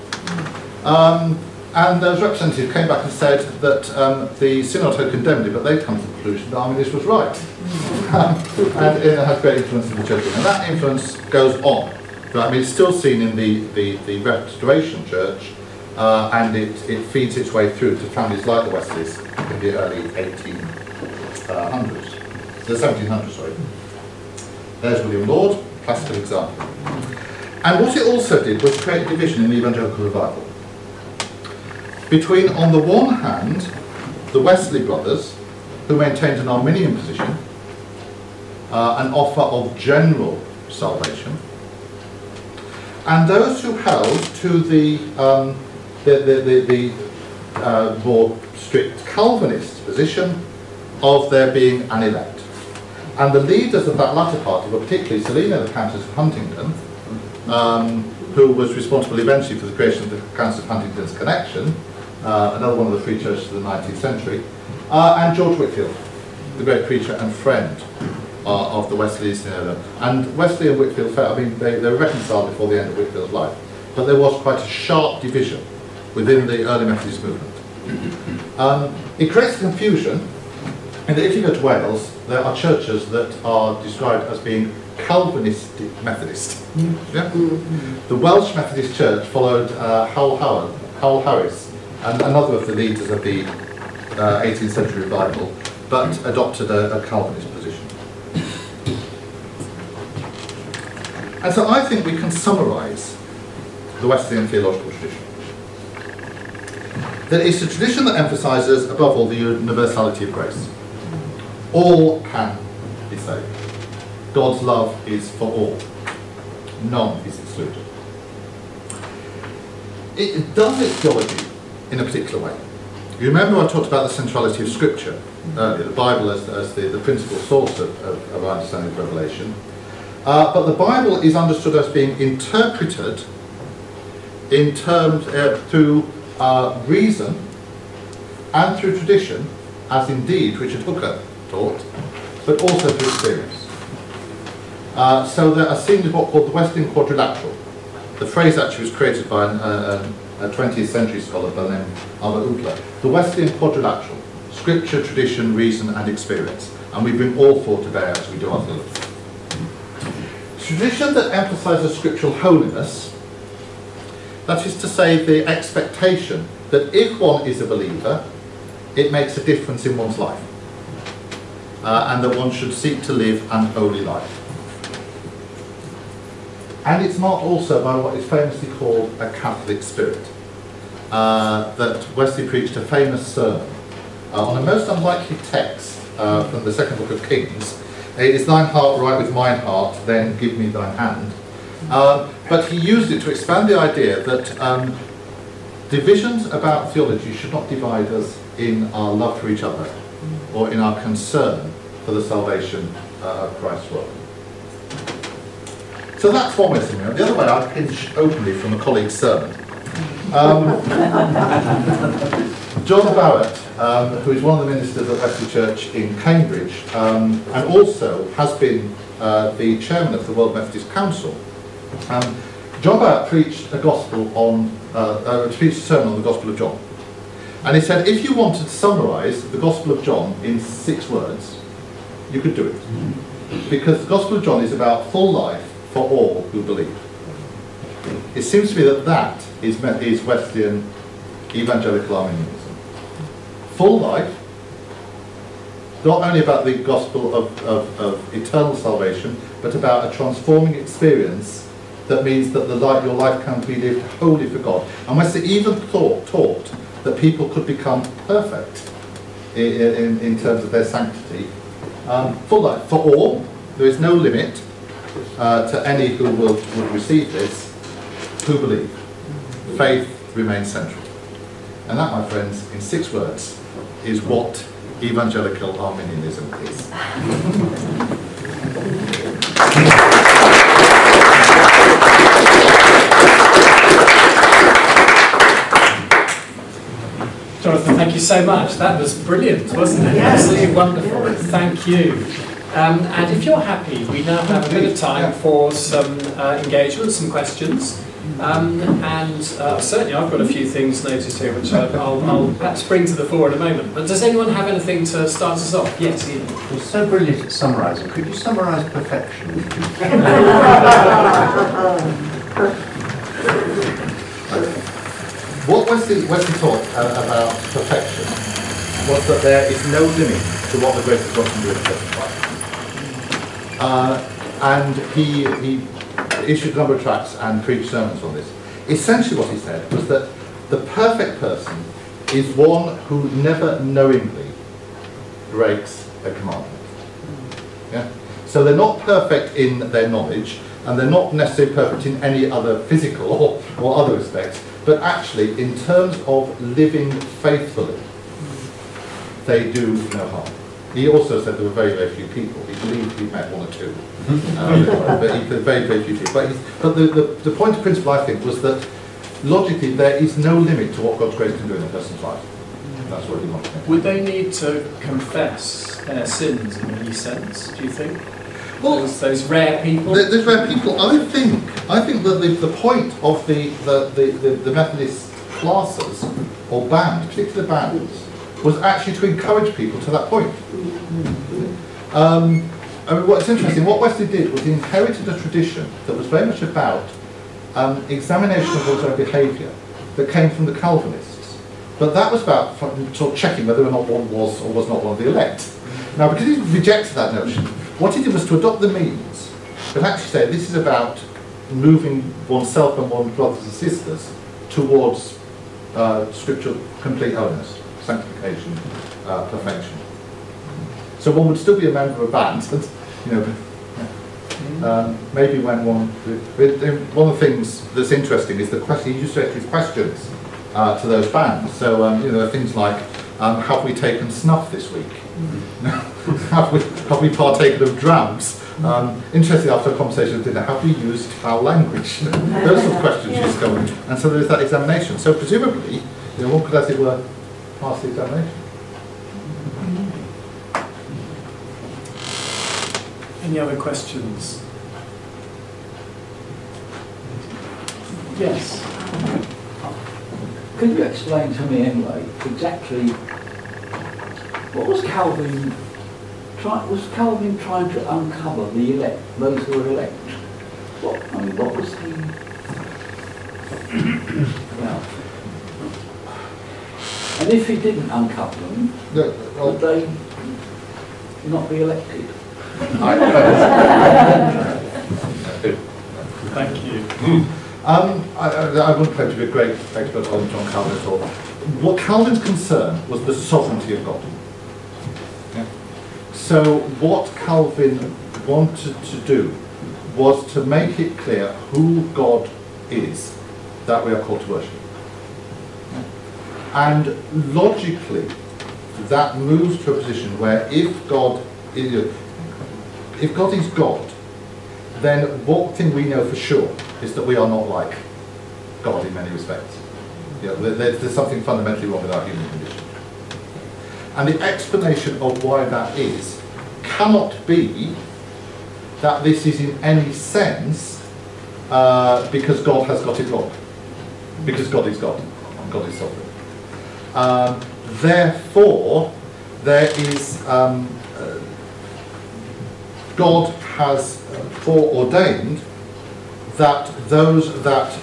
Um, and those representatives came back and said that um, the Synod had condemned it, but they'd come to the conclusion that Arminius was right. and it had great influence in the church. And that influence goes on. I mean, it's still seen in the, the, the Restoration Church, uh, and it, it feeds its way through to families like the Wesleys in the early 1800s. The 1700s, sorry. There's William Laud, classical example. And what it also did was create division in the evangelical revival between, on the one hand, the Wesley brothers, who maintained an Arminian position, uh, an offer of general salvation, and those who held to the, um, the, the, the, the uh, more strict Calvinist position of there being an elect. And the leaders of that latter party were particularly Selina, the Countess of Huntingdon, um, who was responsible eventually for the creation of the Countess of Huntingdon's Connexion, uh, another one of the free churches of the 19th century, uh, and George Whitefield, the great preacher and friend uh, of the Wesleyans in Ireland. And Wesley and Whitefield, I mean, they, they were reconciled before the end of Whitefield's life, but there was quite a sharp division within the early Methodist movement. Um, it creates confusion in you go to Wales, there are churches that are described as being Calvinistic Methodist. Yeah? The Welsh Methodist Church followed uh, Howell Howard, Howell Harris, and another of the leaders of the uh, 18th century revival, but adopted a, a Calvinist position. And so I think we can summarise the Wesleyan theological tradition. That it's a tradition that emphasises, above all, the universality of grace. All can be saved. God's love is for all. None is excluded. It does its theology in a particular way. You remember I talked about the centrality of Scripture earlier, the Bible as, as the, the principal source of, of, of our understanding of Revelation. Uh, but the Bible is understood as being interpreted in terms uh, through uh, reason and through tradition, as indeed Richard Hooker taught, but also through experience. Uh, so there are seen as what called the Wesleyan Quadrilateral. The phrase actually was created by an, uh, a 20th century scholar by the name Albert Outler. The Wesleyan Quadrilateral, scripture, tradition, reason and experience. And we bring all four to bear as we do our theology. Tradition that emphasises scriptural holiness, that is to say the expectation that if one is a believer, it makes a difference in one's life. Uh, and that one should seek to live an holy life. And it's marked also by what is famously called a Catholic spirit. Uh, that Wesley preached a famous sermon uh, on a most unlikely text uh, from the second book of Kings. Is thine heart right with mine heart, then give me thine hand. Uh, but he used it to expand the idea that um, divisions about theology should not divide us in our love for each other or in our concern for the salvation uh, of Christ's world. So that's one way of thinking. The other way, I pinch openly from a colleague's sermon. Um, John Barrett, um, who is one of the ministers at Wesley Church in Cambridge, um, and also has been uh, the chairman of the World Methodist Council, um, John Barrett preached a gospel on, uh, uh, preached a sermon on the Gospel of John. And he said, if you wanted to summarise the Gospel of John in six words, you could do it. Because the Gospel of John is about full life for all who believe. It seems to me that that is, is Wesleyan evangelical Arminianism. Full life, not only about the gospel of, of, of eternal salvation, but about a transforming experience that means that the light, your life can be lived wholly for God. And Wesley even thought, taught that people could become perfect in, in, in terms of their sanctity. Um, full life for all, there is no limit uh, to any who will, will receive this, who believe. Faith remains central. And that, my friends, in six words, is what evangelical Arminianism is. Jonathan, thank you so much. That was brilliant, wasn't it? Absolutely wonderful. Thank you. Um, and if you're happy, we now have a bit of time for some uh, engagement, some questions. Um, and uh, certainly I've got a few things noticed here which I'll, I'll, perhaps bring to the fore in a moment. But does anyone have anything to start us off? Yes, Ian. You're so brilliant at summarising. Could you summarise perfection? what Wesley, Wesley taught uh, about perfection was that there is no limit to what the grace of God can do in a person's life. Uh, and he, he issued a number of tracts and preached sermons on this. Essentially what he said was that the perfect person is one who never knowingly breaks a commandment. Yeah? So they're not perfect in their knowledge, and they're not necessarily perfect in any other physical or, or other respects, but actually in terms of living faithfully they do no harm. He also said there were very, very few people. He believed he met one or two. Um, but he, very, very few people. But, but the, the, the point of principle, I think, was that logically there is no limit to what God's grace can do in a person's life. That's what he wanted. Would they need to confess their sins in any sense, do you think? Well, those, those rare people? There's rare people. I think. I think that the, the point of the the, the, the the Methodist classes or bands, particular bands, was actually to encourage people to that point. Um, I mean, what's interesting, what Wesley did was he inherited a tradition that was very much about um, examination of one's own behaviour that came from the Calvinists. But that was about sort of checking whether or not one was or was not one of the elect. Now, because he rejected that notion, what he did was to adopt the means, but actually say this is about moving oneself and one's brothers and sisters towards uh, scriptural complete holiness, sanctification, uh, perfection. So one would still be a member of a band, and, you know, um, maybe when one, with- one of the things that's interesting is the question, he used to ask these questions uh, to those bands. So, um, you know, things like, um, have we taken snuff this week? have, we, have we partaken of drams? Um, interesting, after a conversation with dinner, have we used foul language? Those sort of questions used to come in. And so there's that examination. So presumably, you know, one could, as it were, pass the examination. Any other questions? Yes. Could you explain to me anyway exactly what was Calvin try, was Calvin trying to uncover the elect, those who were elect? What I mean, what was he? well, and if he didn't uncover them, No, well, would they not be elected? Thank you. Um, I, I, I wouldn't claim to be a great expert on John Calvin at all. What Calvin's concern was the sovereignty of God. Yeah. So what Calvin wanted to do was to make it clear who God is that we are called to worship. And logically, that moves to a position where if God is, if God is God, then one thing we know for sure is that we are not like God in many respects. There's, there's something fundamentally wrong with our human condition. And the explanation of why that is cannot be that this is in any sense uh, because God has got it wrong. Because God is God and God is sovereign. Um, therefore, there is um, uh, God has foreordained that those that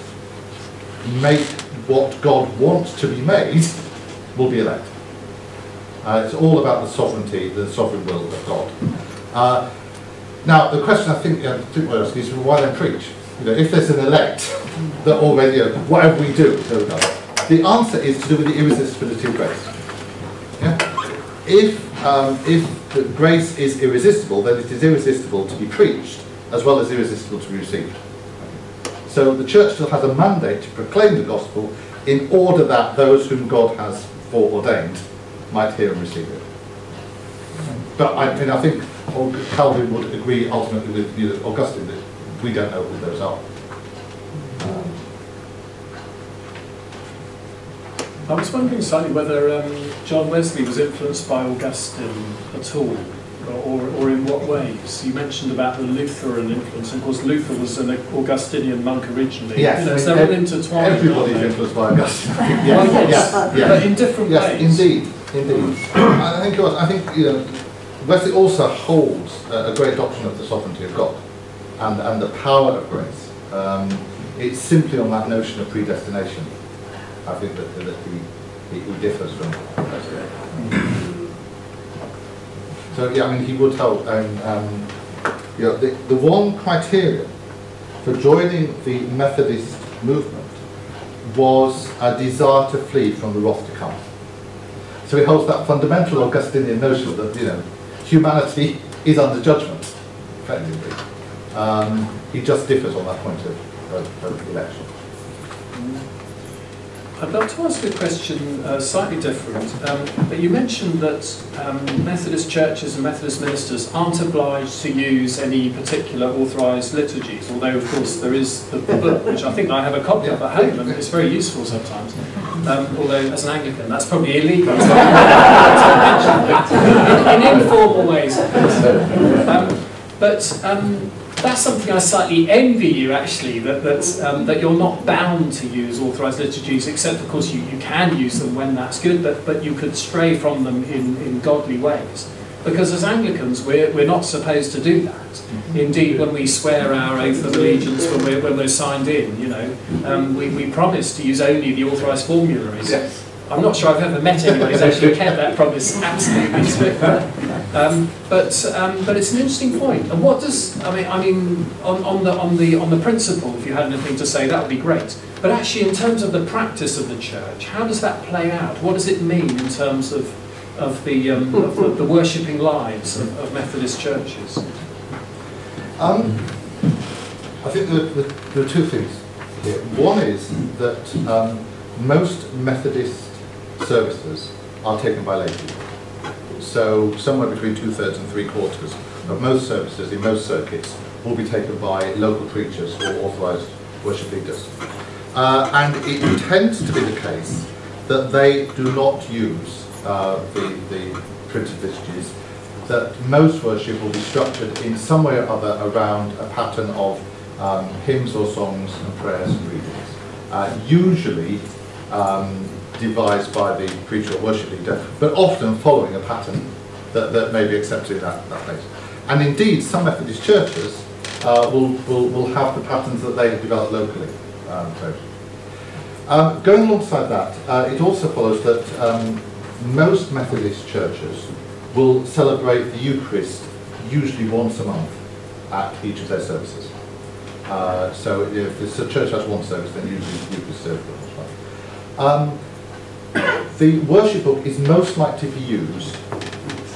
make what God wants to be made will be elect. Uh, it's all about the sovereignty, the sovereign will of God. Uh, now, the question I think, uh, I think we're asking is why then preach? You know, if there's an elect that already, you know, whatever we do, the answer is to do with the irresistibility of grace. Yeah? If, um, if the grace is irresistible, then it is irresistible to be preached as well as irresistible to be received. So the church still has a mandate to proclaim the gospel in order that those whom God has foreordained might hear and receive it. But I, mean, I think Calvin would agree ultimately with you, Augustine that we don't know who those are. Um, I was wondering slightly whether um, John Wesley was influenced by Augustine at all, or, or, in what ways. You mentioned about the Lutheran influence. Of course, Luther was an Augustinian monk originally. Yes, you know, I so mean, they're all intertwined. Everybody's influenced by Augustine. Well, yes, yes, yes, but in different yes, ways. indeed, indeed. I think it was, I think you know, Wesley also holds a, great doctrine of the sovereignty of God and and the power of grace. Um, it's simply on that notion of predestination. I think that, that he, he, differs from Wesley. So yeah, I mean, he would help. Um, um, you know, the, the one criterion for joining the Methodist movement was a desire to flee from the wrath to come. So he holds that fundamental Augustinian notion that you know humanity is under judgment, effectively. Um, he just differs on that point of, of, of election. I'd love to ask a question uh, slightly different. Um, but you mentioned that um, Methodist churches and Methodist ministers aren't obliged to use any particular authorised liturgies, although, of course, there is the, the book, which I think I have a copy of at home, and it's very useful sometimes. Um, although, as an Anglican, that's probably illegal. in, in informal ways. Um, but um, that's something I slightly envy you actually, that, that, um, that you're not bound to use authorised liturgies, except of course you, you can use them when that's good, but, but you could stray from them in, in godly ways. Because as Anglicans, we're, we're not supposed to do that. Mm-hmm. Indeed, when we swear our oath of allegiance when we're, when we're signed in, you know, um, we, we promise to use only the authorised formularies. Yes. I'm not sure I've ever met anyone who's actually kept that promise absolutely strictly. Um, but um, but it's an interesting point. And what does I mean? I mean on, on the on the on the principle, if you had anything to say, that would be great. But actually, in terms of the practice of the church, how does that play out? What does it mean in terms of of the um, of the, the worshipping lives of, of Methodist churches? Um, I think there, are two things here. One is that um, most Methodist services are taken by people. So somewhere between two-thirds and three-quarters of most services in most circuits will be taken by local preachers or authorised worship leaders. Uh, and it tends to be the case that they do not use uh, the, the printed liturgies, that most worship will be structured in some way or other around a pattern of um, hymns or songs and prayers and readings. Uh, usually um, devised by the preacher or worship leader, but often following a pattern that, that may be accepted in that, that place. And indeed, some Methodist churches uh, will, will, will have the patterns that they have developed locally. Um, um, going alongside that, uh, it also follows that um, most Methodist churches will celebrate the Eucharist usually once a month at each of their services. Uh, so if the church has one service, then usually the Eucharist service once. Um, the worship book is most likely to be used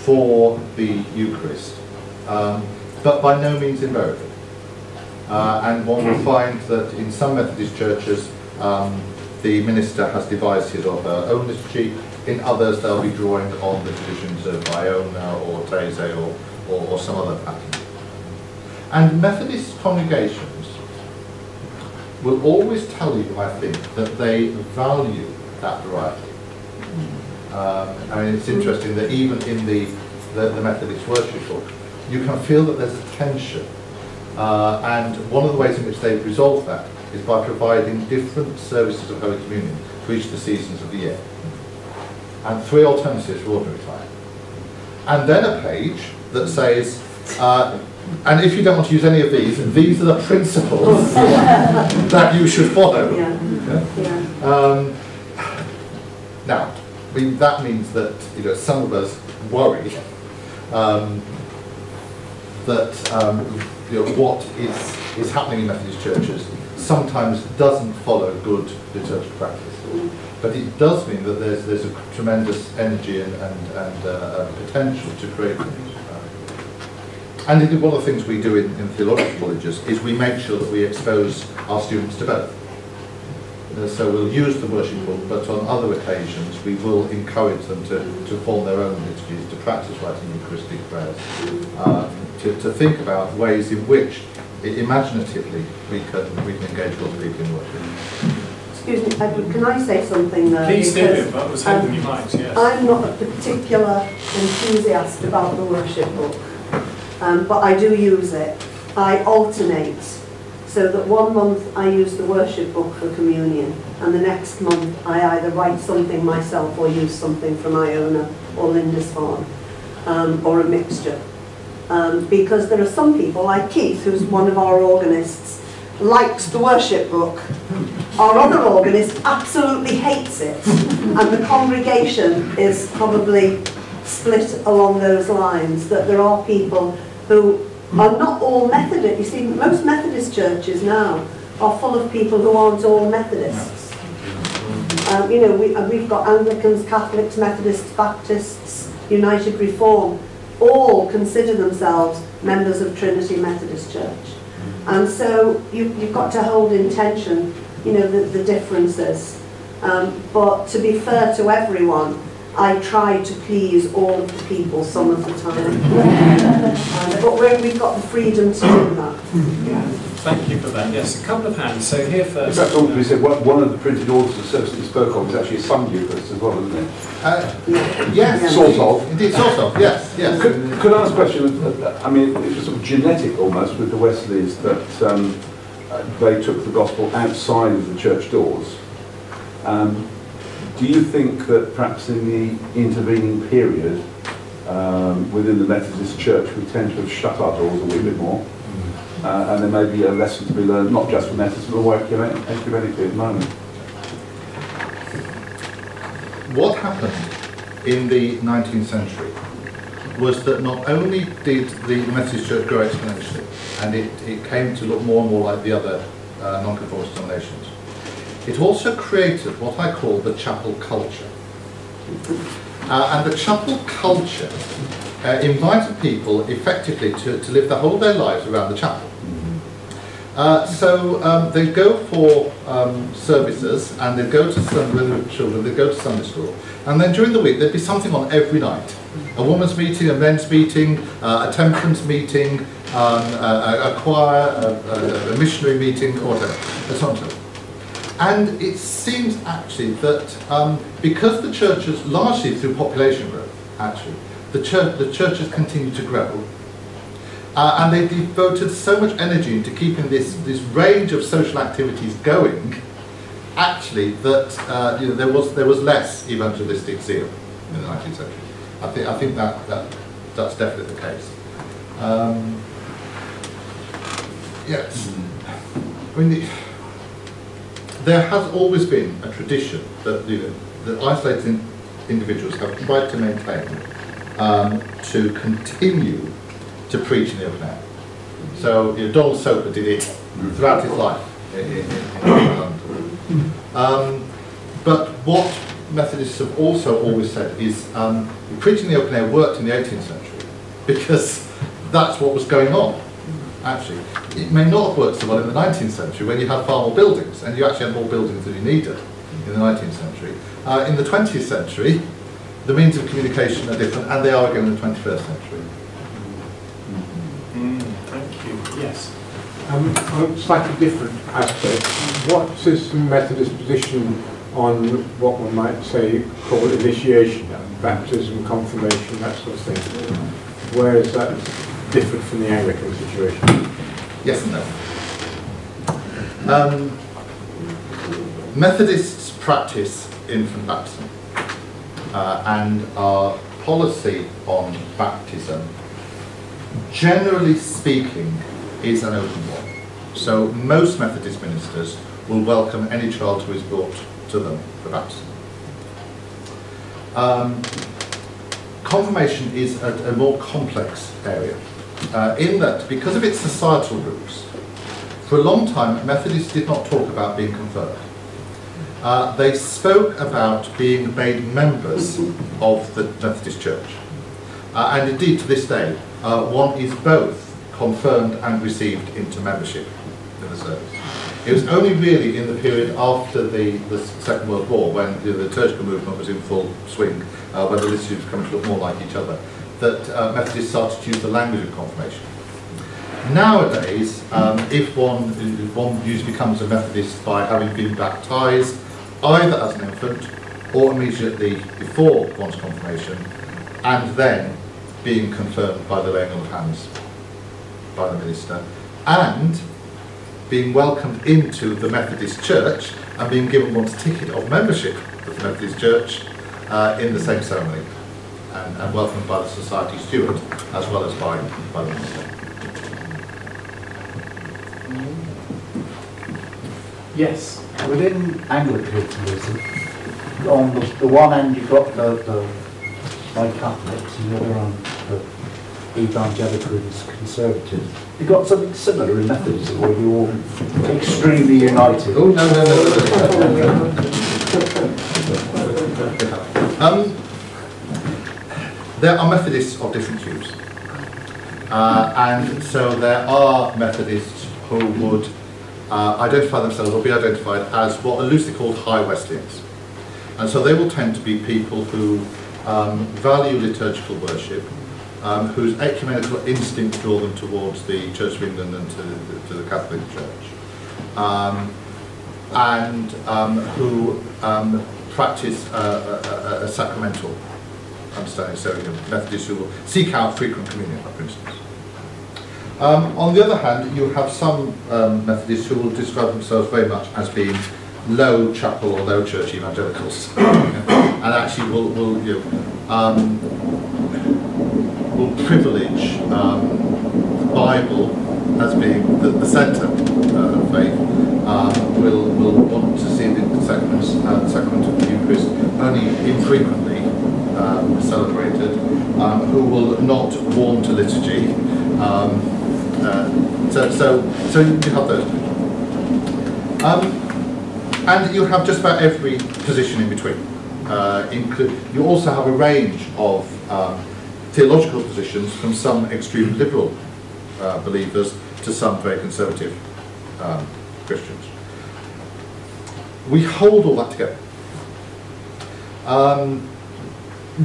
for the Eucharist, um, but by no means invariably. Uh, and one will find that in some Methodist churches, um, the minister has devised his or her own liturgy. In others, they'll be drawing on the traditions of Iona or Taizé or, or, or some other pattern. And Methodist congregations will always tell you, I think, that they value that variety. Um, I mean, it's interesting that even in the, the, the, Methodist worship book, you can feel that there's a tension. Uh, and one of the ways in which they've resolved that is by providing different services of Holy Communion for each of the seasons of the year. And three alternatives for ordinary time. And then a page that says, uh, and if you don't want to use any of these, these are the principles that you should follow. Yeah. Yeah. Um, now, that means that you know some of us worry um, that um, you know, what is, is happening in Methodist churches sometimes doesn't follow good liturgical practice. But it does mean that there's, there's a tremendous energy and, and, and uh, potential to create things. And one of the things we do in, in theological colleges is we make sure that we expose our students to both. Uh, so we'll use the worship book, but on other occasions we will encourage them to, to form their own liturgies, to practice writing Eucharistic prayers, um, to, to think about ways in which imaginatively we can, we can engage God's people in worship. Excuse me, Edward, can I say something there? Please do, but I was hoping um, you might, yes. I'm not a particular enthusiast about the worship book, um, but I do use it. I alternate so that one month I use the worship book for communion, and the next month I either write something myself or use something from Iona or Lindisfarne, um, or a mixture. Um, because there are some people, like Keith, who's one of our organists, likes the worship book. Our other organist absolutely hates it, and the congregation is probably split along those lines, that there are people who are not all Methodist. You see, most Methodist churches now are full of people who aren't all Methodists. Um, you know, we, uh, we've got Anglicans, Catholics, Methodists, Baptists, United Reform, all consider themselves members of Trinity Methodist Church. And so you, you've got to hold in tension, you know, the, the differences. Um, but to be fair to everyone, I try to please all of the people some of the time. Um, but we're, we've got the freedom to do that. Thank you for that. Yes, a couple of hands. So here first. In first. fact, obviously, said one one of the printed orders of service that you spoke of is actually a Sun Eucharist as well, isn't it? Uh, Yeah. yes, Sort indeed. of. Indeed, sort of. Yes, yes. Could, could I ask a question? I mean, it was sort of genetic almost with the Wesleys that um, uh, they took the gospel outside of the church doors. Um, do you think that perhaps in the intervening period um, within the Methodist Church we tend to have shut our doors a wee bit more? Uh, and there may be a lesson to be learned, not just from Methodists, but from ecumenically at the moment. What happened in the 19th century was that not only did the Methodist Church grow exponentially, and it, it came to look more and more like the other uh, nonconformist denominations, it also created what I call the chapel culture. Uh, and the chapel culture uh, invited people effectively to, to live the whole of their lives around the chapel. Uh, so um, they go for um, services and they go to Sunday, whether with children, they go to Sunday school. And then during the week there'd be something on every night. A woman's meeting, a men's meeting, uh, a temperance meeting, um, a, a, choir, a, a, missionary meeting, or whatever. And it seems actually that um, because the churches, largely through population growth, actually, the church, the churches continue to grow, uh, and they devoted so much energy into keeping this, this range of social activities going, actually, that uh, you know, there, was, there was less evangelistic zeal in the 19th century. I think, I think that, that, that's definitely the case. Um, yes. I mean, the, there has always been a tradition that, you know, that isolated individuals have tried to maintain um, to continue to preach in the open air. So you know, Donald Soper did it throughout his life in, in, in, in Um, but what Methodists have also always said is um, preaching in the open air worked in the 18th century because that's what was going on. Actually, it may not have worked so well in the 19th century when you had far more buildings, and you actually had more buildings than you needed in the 19th century. Uh, in the 20th century, the means of communication are different, and they are again in the 21st century. You. Yes. Um, on a slightly different aspect, what is the Methodist position on what one might say call initiation, baptism, confirmation, that sort of thing? Where is that different from the Anglican situation? Yes and no. Um, Methodists practice infant baptism, uh, and our policy on baptism, generally speaking, is an open one. So most Methodist ministers will welcome any child who is brought to them for baptism. Um, confirmation is a, a more complex area uh, in that because of its societal roots, for a long time Methodists did not talk about being confirmed. Uh, they spoke about being made members of the Methodist Church. Uh, and indeed, to this day, uh, one is both confirmed and received into membership in the service. It was only really in the period after the, the Second World War, when the, liturgical movement was in full swing, uh, when the liturgies were coming to look more like each other, that uh, Methodists started to use the language of confirmation. Nowadays, um, if one if one usually becomes a Methodist by having been baptised, either as an infant or immediately before one's confirmation, and then being confirmed by the laying on of hands by the minister, and being welcomed into the Methodist Church and being given one's ticket of membership of the Methodist Church uh, in the same ceremony, and, and welcomed by the society steward as well as by, by the minister. Yes. Within Anglicanism, on the, the one end you've got the, the by Catholics and the other evangelicals, conservatives. You've got something similar in Methodism where you're all extremely united. Oh, no, no, no, no, no. um, there are Methodists of different views. Uh, and so there are Methodists who would uh, identify themselves or be identified as what are loosely called high Wesleyans. And so they will tend to be people who um, value liturgical worship, um, whose ecumenical instincts draw them towards the Church of England and to, the- to the Catholic Church, um, and um, who um, practice uh, a, a, a sacramental understanding, so you know, Methodists who will seek out frequent communion, for instance. Um, on the other hand, you have some Methodists who will describe themselves very much as being low chapel or low church evangelicals, and actually will, will you know, um, will privilege um, the Bible as being the, the centre uh, of faith. Um, will will want to see the sacraments, uh, sacrament of the Eucharist only infrequently um, celebrated. Um, who will not warm to liturgy. Um, uh, so, so, so you have those. And you have just about every position in between. Uh, inclu- you also have a range of um, theological positions from some extreme liberal uh, believers to some very conservative um, Christians. We hold all that together. Um,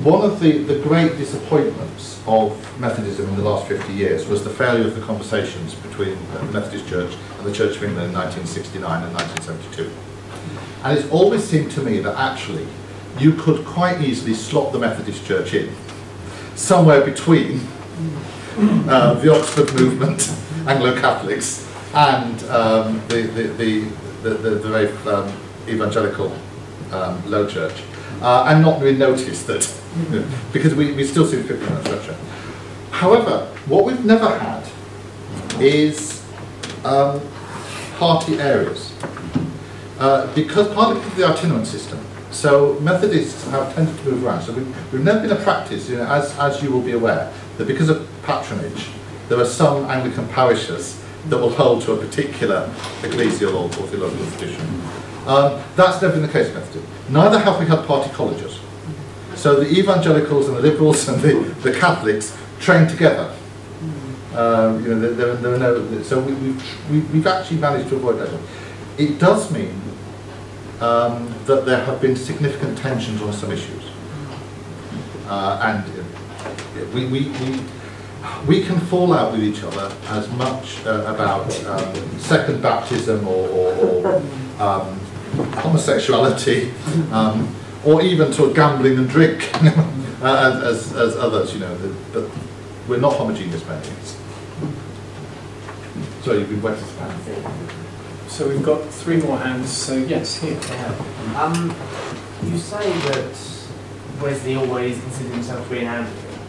one of the, the great disappointments of Methodism in the last 50 years was the failure of the conversations between the Methodist Church and the Church of England in 1969 and 1972. And it's always seemed to me that actually you could quite easily slot the Methodist Church in somewhere between uh, the Oxford movement, Anglo-Catholics, and um, the, the, the, the, the, very um, evangelical um, low church, uh, and not really notice that, because we, we still seem to fit in that structure. However, what we've never had is um, party areas. Uh, because partly because of the itinerant system. So Methodists have tended to move around. So we've, we've never been a practice, you know, as, as you will be aware, that because of patronage, there are some Anglican parishes that will hold to a particular ecclesial or, or theological tradition. Um, that's never been the case in Methodism. Neither have we had party colleges. So the evangelicals and the liberals and the, the Catholics train together. Um, you know, there, there, are no, so we, we've, we, we've actually managed to avoid that. It does mean um, that there have been significant tensions on some issues. Uh, and uh, we, we, we, we can fall out with each other as much uh, about um, second baptism or, or, or um, homosexuality um, or even sort of gambling and drink as, as, others, you know, but we're not homogeneous beings. So you've been wet as. So we've got three more hands, so yes, here. Yeah. Um, you say that Wesley always considered himself to be an Anglican,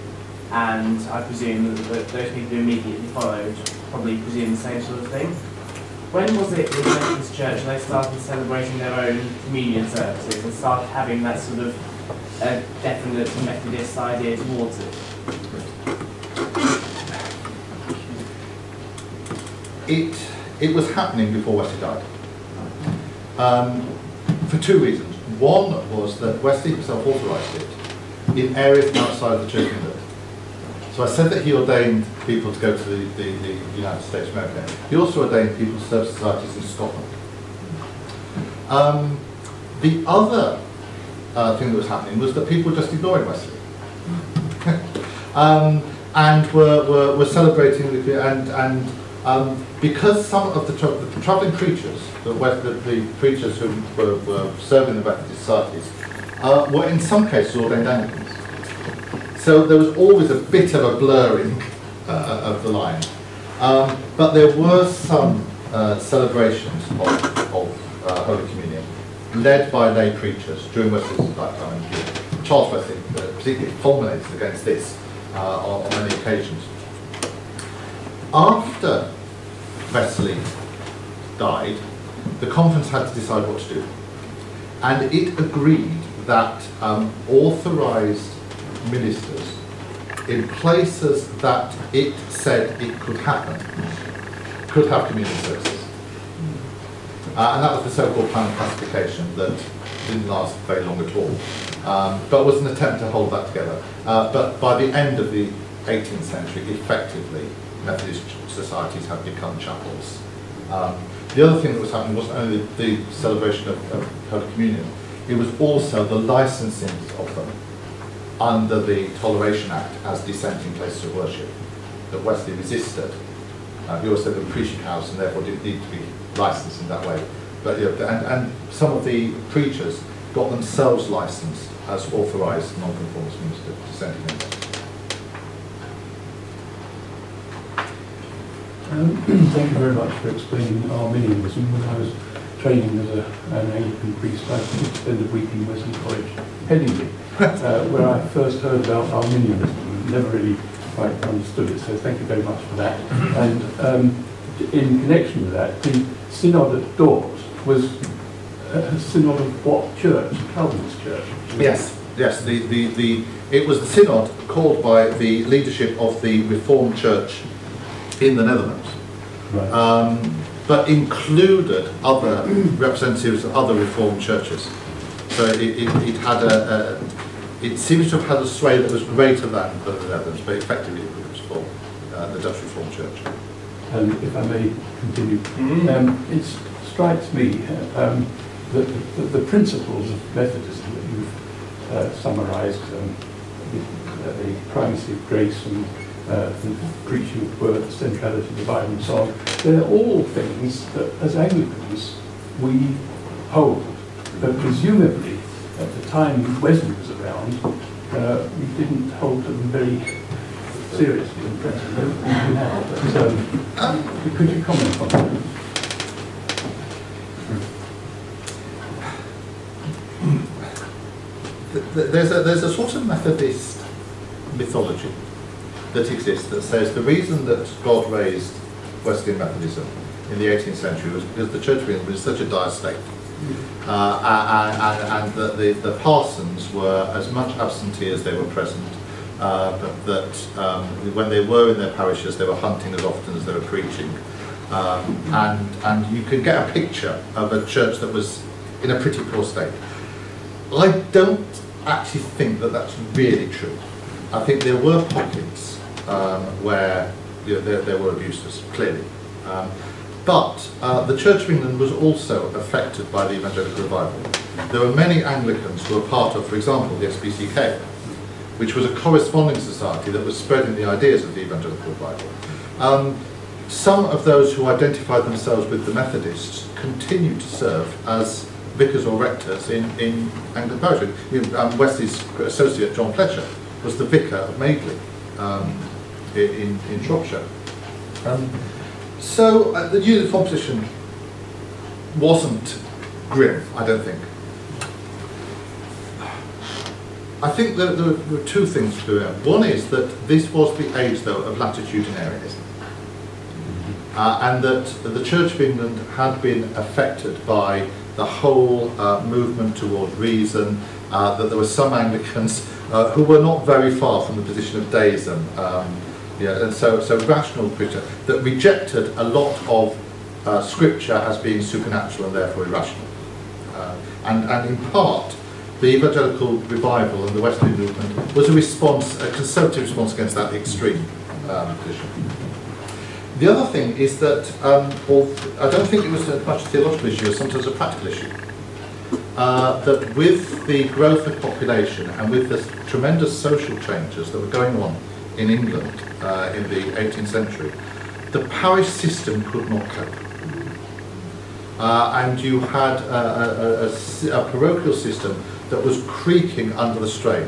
and I presume that, that those people who immediately followed probably presume the same sort of thing. When was it in Methodist Church they started celebrating their own communion services and started having that sort of uh, definite Methodist idea towards it? it it was happening before Wesley died. Um, for two reasons. One was that Wesley himself authorised it in areas outside of the Church of England. So I said that he ordained people to go to the, the, the United States of America. He also ordained people to serve societies in Scotland. Um, the other uh, thing that was happening was that people were just ignoring Wesley. um, and were, were, were celebrating and, and um, because some of the, tra- the travelling preachers, the, the, the preachers who were, were serving the Baptist societies, uh, were in some cases ordained Anglicans. So there was always a bit of a blurring uh, of the line. Um, but there were some uh, celebrations of, of uh, Holy Communion led by lay preachers during Wesley's lifetime. Charles Wesley uh, particularly fulminated against this uh, on, on many occasions. After Wesley died, the conference had to decide what to do. And it agreed that um, authorised ministers in places that it said it could happen could have communion services. Uh, and that was the so-called plan of pacification that didn't last very long at all, um, but was an attempt to hold that together. Uh, but by the end of the 18th century, effectively, Methodist societies have become chapels. Um, The other thing that was happening wasn't only the, celebration of, of Holy Communion, it was also the licensing of them under the Toleration Act as dissenting places of worship that Wesley resisted. Uh, he also said were preaching house and therefore didn't need to be licensed in that way. But and, and some of the preachers got themselves licensed as authorised non-conformist ministers, dissenting. Um, Thank you very much for explaining Arminianism. When I was training as a, an Anglican priest, I did spend a week in Wesley College, Headingley, uh, where I first heard about Arminianism and never really quite understood it. So thank you very much for that. And um, in connection with that, the Synod at Dort was a synod of what church? Calvinist church? Yes, yes. The, the, the, it was the synod called by the leadership of the Reformed Church in the Netherlands, Right. um, but included other representatives of other Reformed churches. So it, it, it had a, a, it seems to have had a sway that was greater than the Netherlands, but effectively it was for uh, the Dutch Reformed Church. And if I may continue, um, it strikes me um, that the, the principles of Methodism that you've uh, summarised, um, the, uh, the primacy of grace and uh, the preaching of the word, the centrality of the Bible and so on, they're all things that as Anglicans we hold. But presumably, at the time Wesley was around, uh, we didn't hold them very seriously in principle. Now, but um, could you comment on that? Th- th- There's a, there's a sort of Methodist mythology that exists that says the reason that God raised Wesleyan Methodism in the 18th century was because the Church of England was in such a dire state. Uh, and, and, and that the, the parsons were as much absentee as they were present, uh, but that um, when they were in their parishes, they were hunting as often as they were preaching. Um, and, and you could get a picture of a church that was in a pretty poor state. I don't actually think that that's really true. I think there were pockets um, where you know, there, there were abuses, clearly. Um, but uh, the Church of England was also affected by the evangelical revival. There were many Anglicans who were part of, for example, the SPCK, which was a corresponding society that was spreading the ideas of the evangelical revival. Um, some of those who identified themselves with the Methodists continued to serve as vicars or rectors in, in Anglican parishes. You know, Um, Wesley's associate, John Fletcher, was the vicar of Madeley um, in, in Shropshire. Um, so uh, the uniform position wasn't grim, I don't think. I think that there were two things to here. One is that this was the age, though, of latitudinarianism. Uh, and that the Church of England had been affected by the whole uh, movement toward reason, uh, that there were some Anglicans uh, who were not very far from the position of deism, um, yeah, and so, so rational preacher, that rejected a lot of uh, scripture as being supernatural and therefore irrational. Uh, and, and in part, the evangelical revival and the Wesleyan movement was a response, a conservative response against that extreme um, position. The other thing is that um, I don't think it was as much a theological issue as sometimes a practical issue. Uh, that with the growth of population and with the tremendous social changes that were going on in England uh, in the 18th century, the parish system could not cope. Uh, and you had a, a, a, a parochial system that was creaking under the strain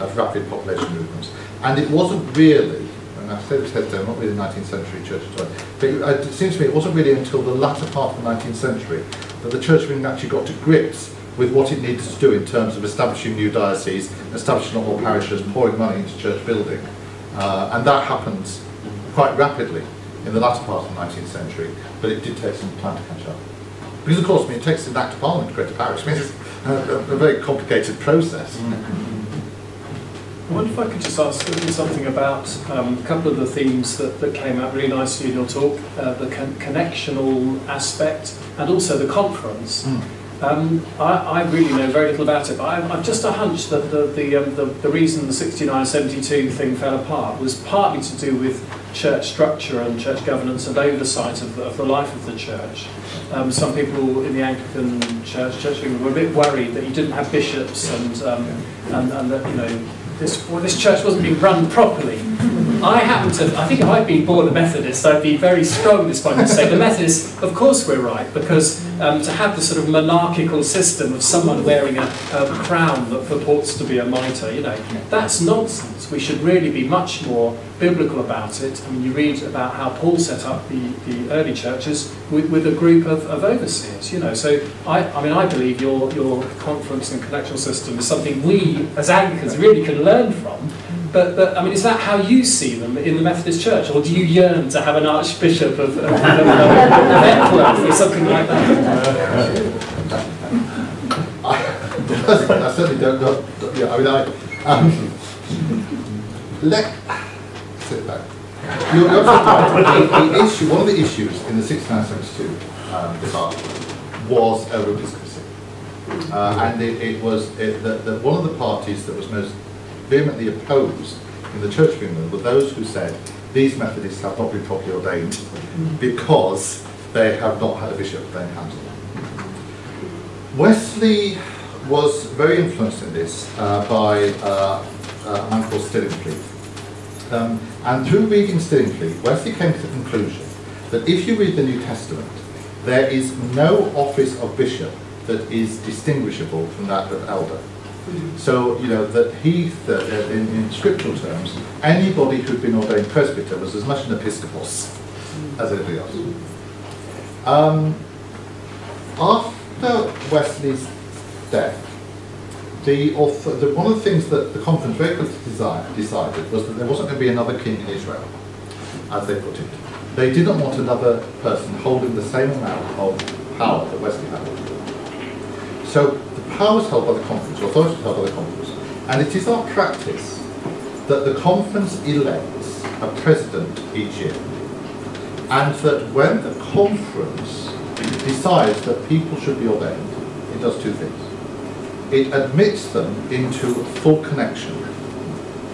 of rapid population movements. And it wasn't really, and I've said this said so, not really the 19th century church at all, but it, seems to me it wasn't really until the latter part of the 19th century that the Church of England actually got to grips with what it needed to do in terms of establishing new dioceses, establishing a more parishes, pouring money into church building. Uh, and that happened quite rapidly in the latter part of the 19th century, but it did take some time to catch up. Because of course, I mean, it takes an act of parliament to create a parish. I mean, it's a, a, a very complicated process. I wonder if I could just ask you something about um, a couple of the themes that, that came out really nicely in your talk, uh, the con- connectional aspect and also the conference. Um, I, I really know very little about it, but I, I've just a hunch that the, the, um, the, the reason the 69-72 thing fell apart was partly to do with church structure and church governance and oversight of the, of the life of the church. um, some people in the Anglican Church, Church were a bit worried that you didn't have bishops and, um, and, and that, you know, this, well, this church wasn't being run properly. I happen to, I think if I'd been born a Methodist, I'd be very strong at this point and say the Methodists, of course we're right, because um, to have the sort of monarchical system of someone wearing a, a crown that purports to be a mitre, you know, that's nonsense. We should really be much more biblical about it. I mean, you read about how Paul set up the, the early churches with, with a group of, of overseers, you know. So I, I mean, I believe your, your conference and connectional system is something we, as Anglicans, really can learn from. But, but I mean, is that how you see them in the Methodist Church, or do you yearn to have an Archbishop of, of, or something like that? I certainly don't know. Yeah, I mean, I. Um, let sit back. You're, you're. The, the issue, one of the issues in the 6972 um, debacle was over episcopacy, uh, and it, it was it, one of the parties that was most vehemently opposed in the Church of England were those who said these Methodists have not been properly ordained because they have not had a bishop on them. Wesley was very influenced in this uh, by uh, uh, a man called Stillingfleet. Um, and through reading Stillingfleet, Wesley came to the conclusion that if you read the New Testament, there is no office of bishop that is distinguishable from that of elder. So, you know, that he, that uh, in, in scriptural terms, anybody who'd been ordained presbyter was as much an episcopos as anybody else. Um, after Wesley's death, the, author, the, one of the things that the conference very quickly decided was that there wasn't going to be another king in Israel, as they put it. They didn't want another person holding the same amount of power that Wesley had. So power is held by the conference, authority is held by the conference, and it is our practice that the conference elects a president each year, and that when the conference decides that people should be ordained, it does two things. It admits them into full connection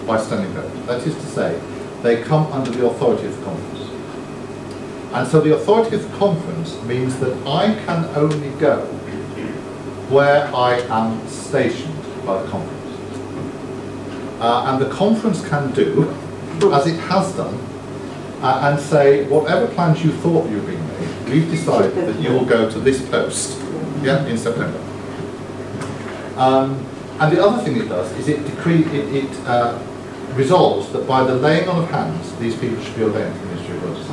by standing vote. That is to say, they come under the authority of the conference. And so the authority of the conference means that I can only go where I am stationed by the conference. Uh, and the conference can do, as it has done, uh, and say, whatever plans you thought you were being made, we've decided that you will go to this post yeah, in September. Um, and the other thing it does is it decree it, it uh, resolves that by the laying on of hands, these people should be ordained to the ministry of words.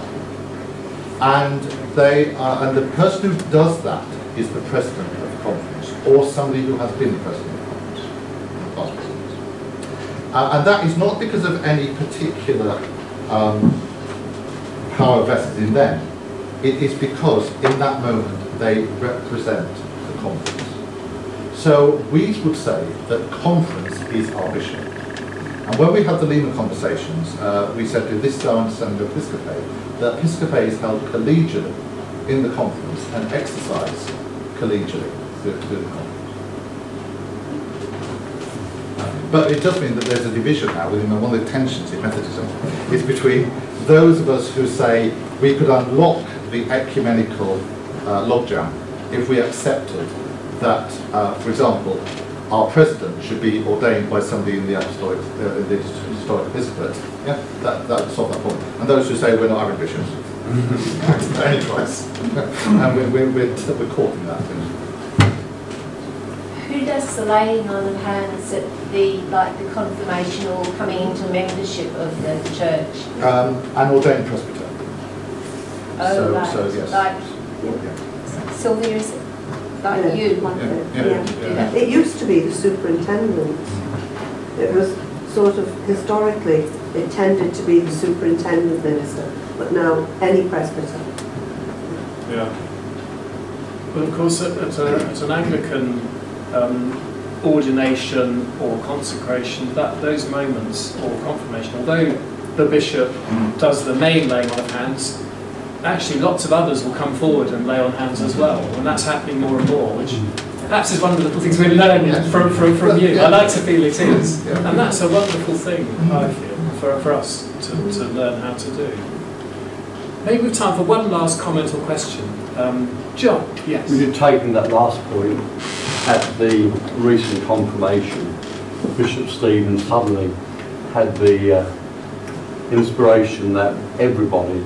And they and the person who does that is the president or somebody who has been president of in past. Uh, and that is not because of any particular um, power vested in them. It is because in that moment they represent the conference. So we would say that conference is our bishop. And when we had the Lima conversations, uh, we said, to this understanding of Episkope, that Episkope is held collegially in the conference and exercised collegially through, through the conference. But it does mean that there's a division now within one of the tensions in Methodism is between those of us who say we could unlock the ecumenical uh, logjam if we accepted that, uh, for example, our president should be ordained by somebody in the apostolic, uh, in the historic episcopate. Yeah, that that would solve that problem. And those who say we're not having bishops, any price, and we're we're, we're, we're caught in that. Who does the laying on of hands at the like the confirmation or coming into membership of the church? Um, an ordained presbyter. Oh, so, right. so yes. Like Yeah. Sylvia, is it like Yeah. you? Yeah, yeah, Yeah. yeah. It used to be the superintendent. It was sort of historically, it tended to be the superintendent minister, but now any presbyter. Yeah. But of course, at, at, a, at an Anglican um, ordination or consecration, that those moments or confirmation, although the bishop does the main laying on of hands, actually lots of others will come forward and lay on hands as well, and that's happening more and more, which perhaps is one of the little things we're learning from, from, from you. I like to feel it is, and that's a wonderful thing, I feel, for, for us to, to learn how to do. Maybe we've time for one last comment or question. Um, John, yes. Would you taken that last point at the recent confirmation, Bishop Stephen suddenly had the uh, inspiration that everybody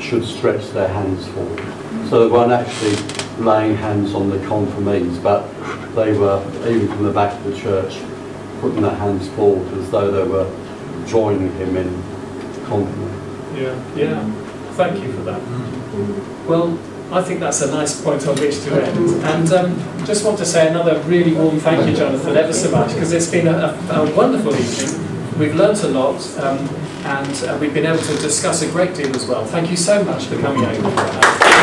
should stretch their hands forward. So they weren't actually laying hands on the confirmees, but they were, even from the back of the church, putting their hands forward as though they were joining him in confirmation. Yeah, yeah. Thank you for that. Well, I think that's a nice point on which to end. And um, just want to say another really warm thank you, Jonathan, ever so much, because it's been a, a, wonderful evening. We've learnt a lot, um, and uh, we've been able to discuss a great deal as well. Thank you so much for coming over.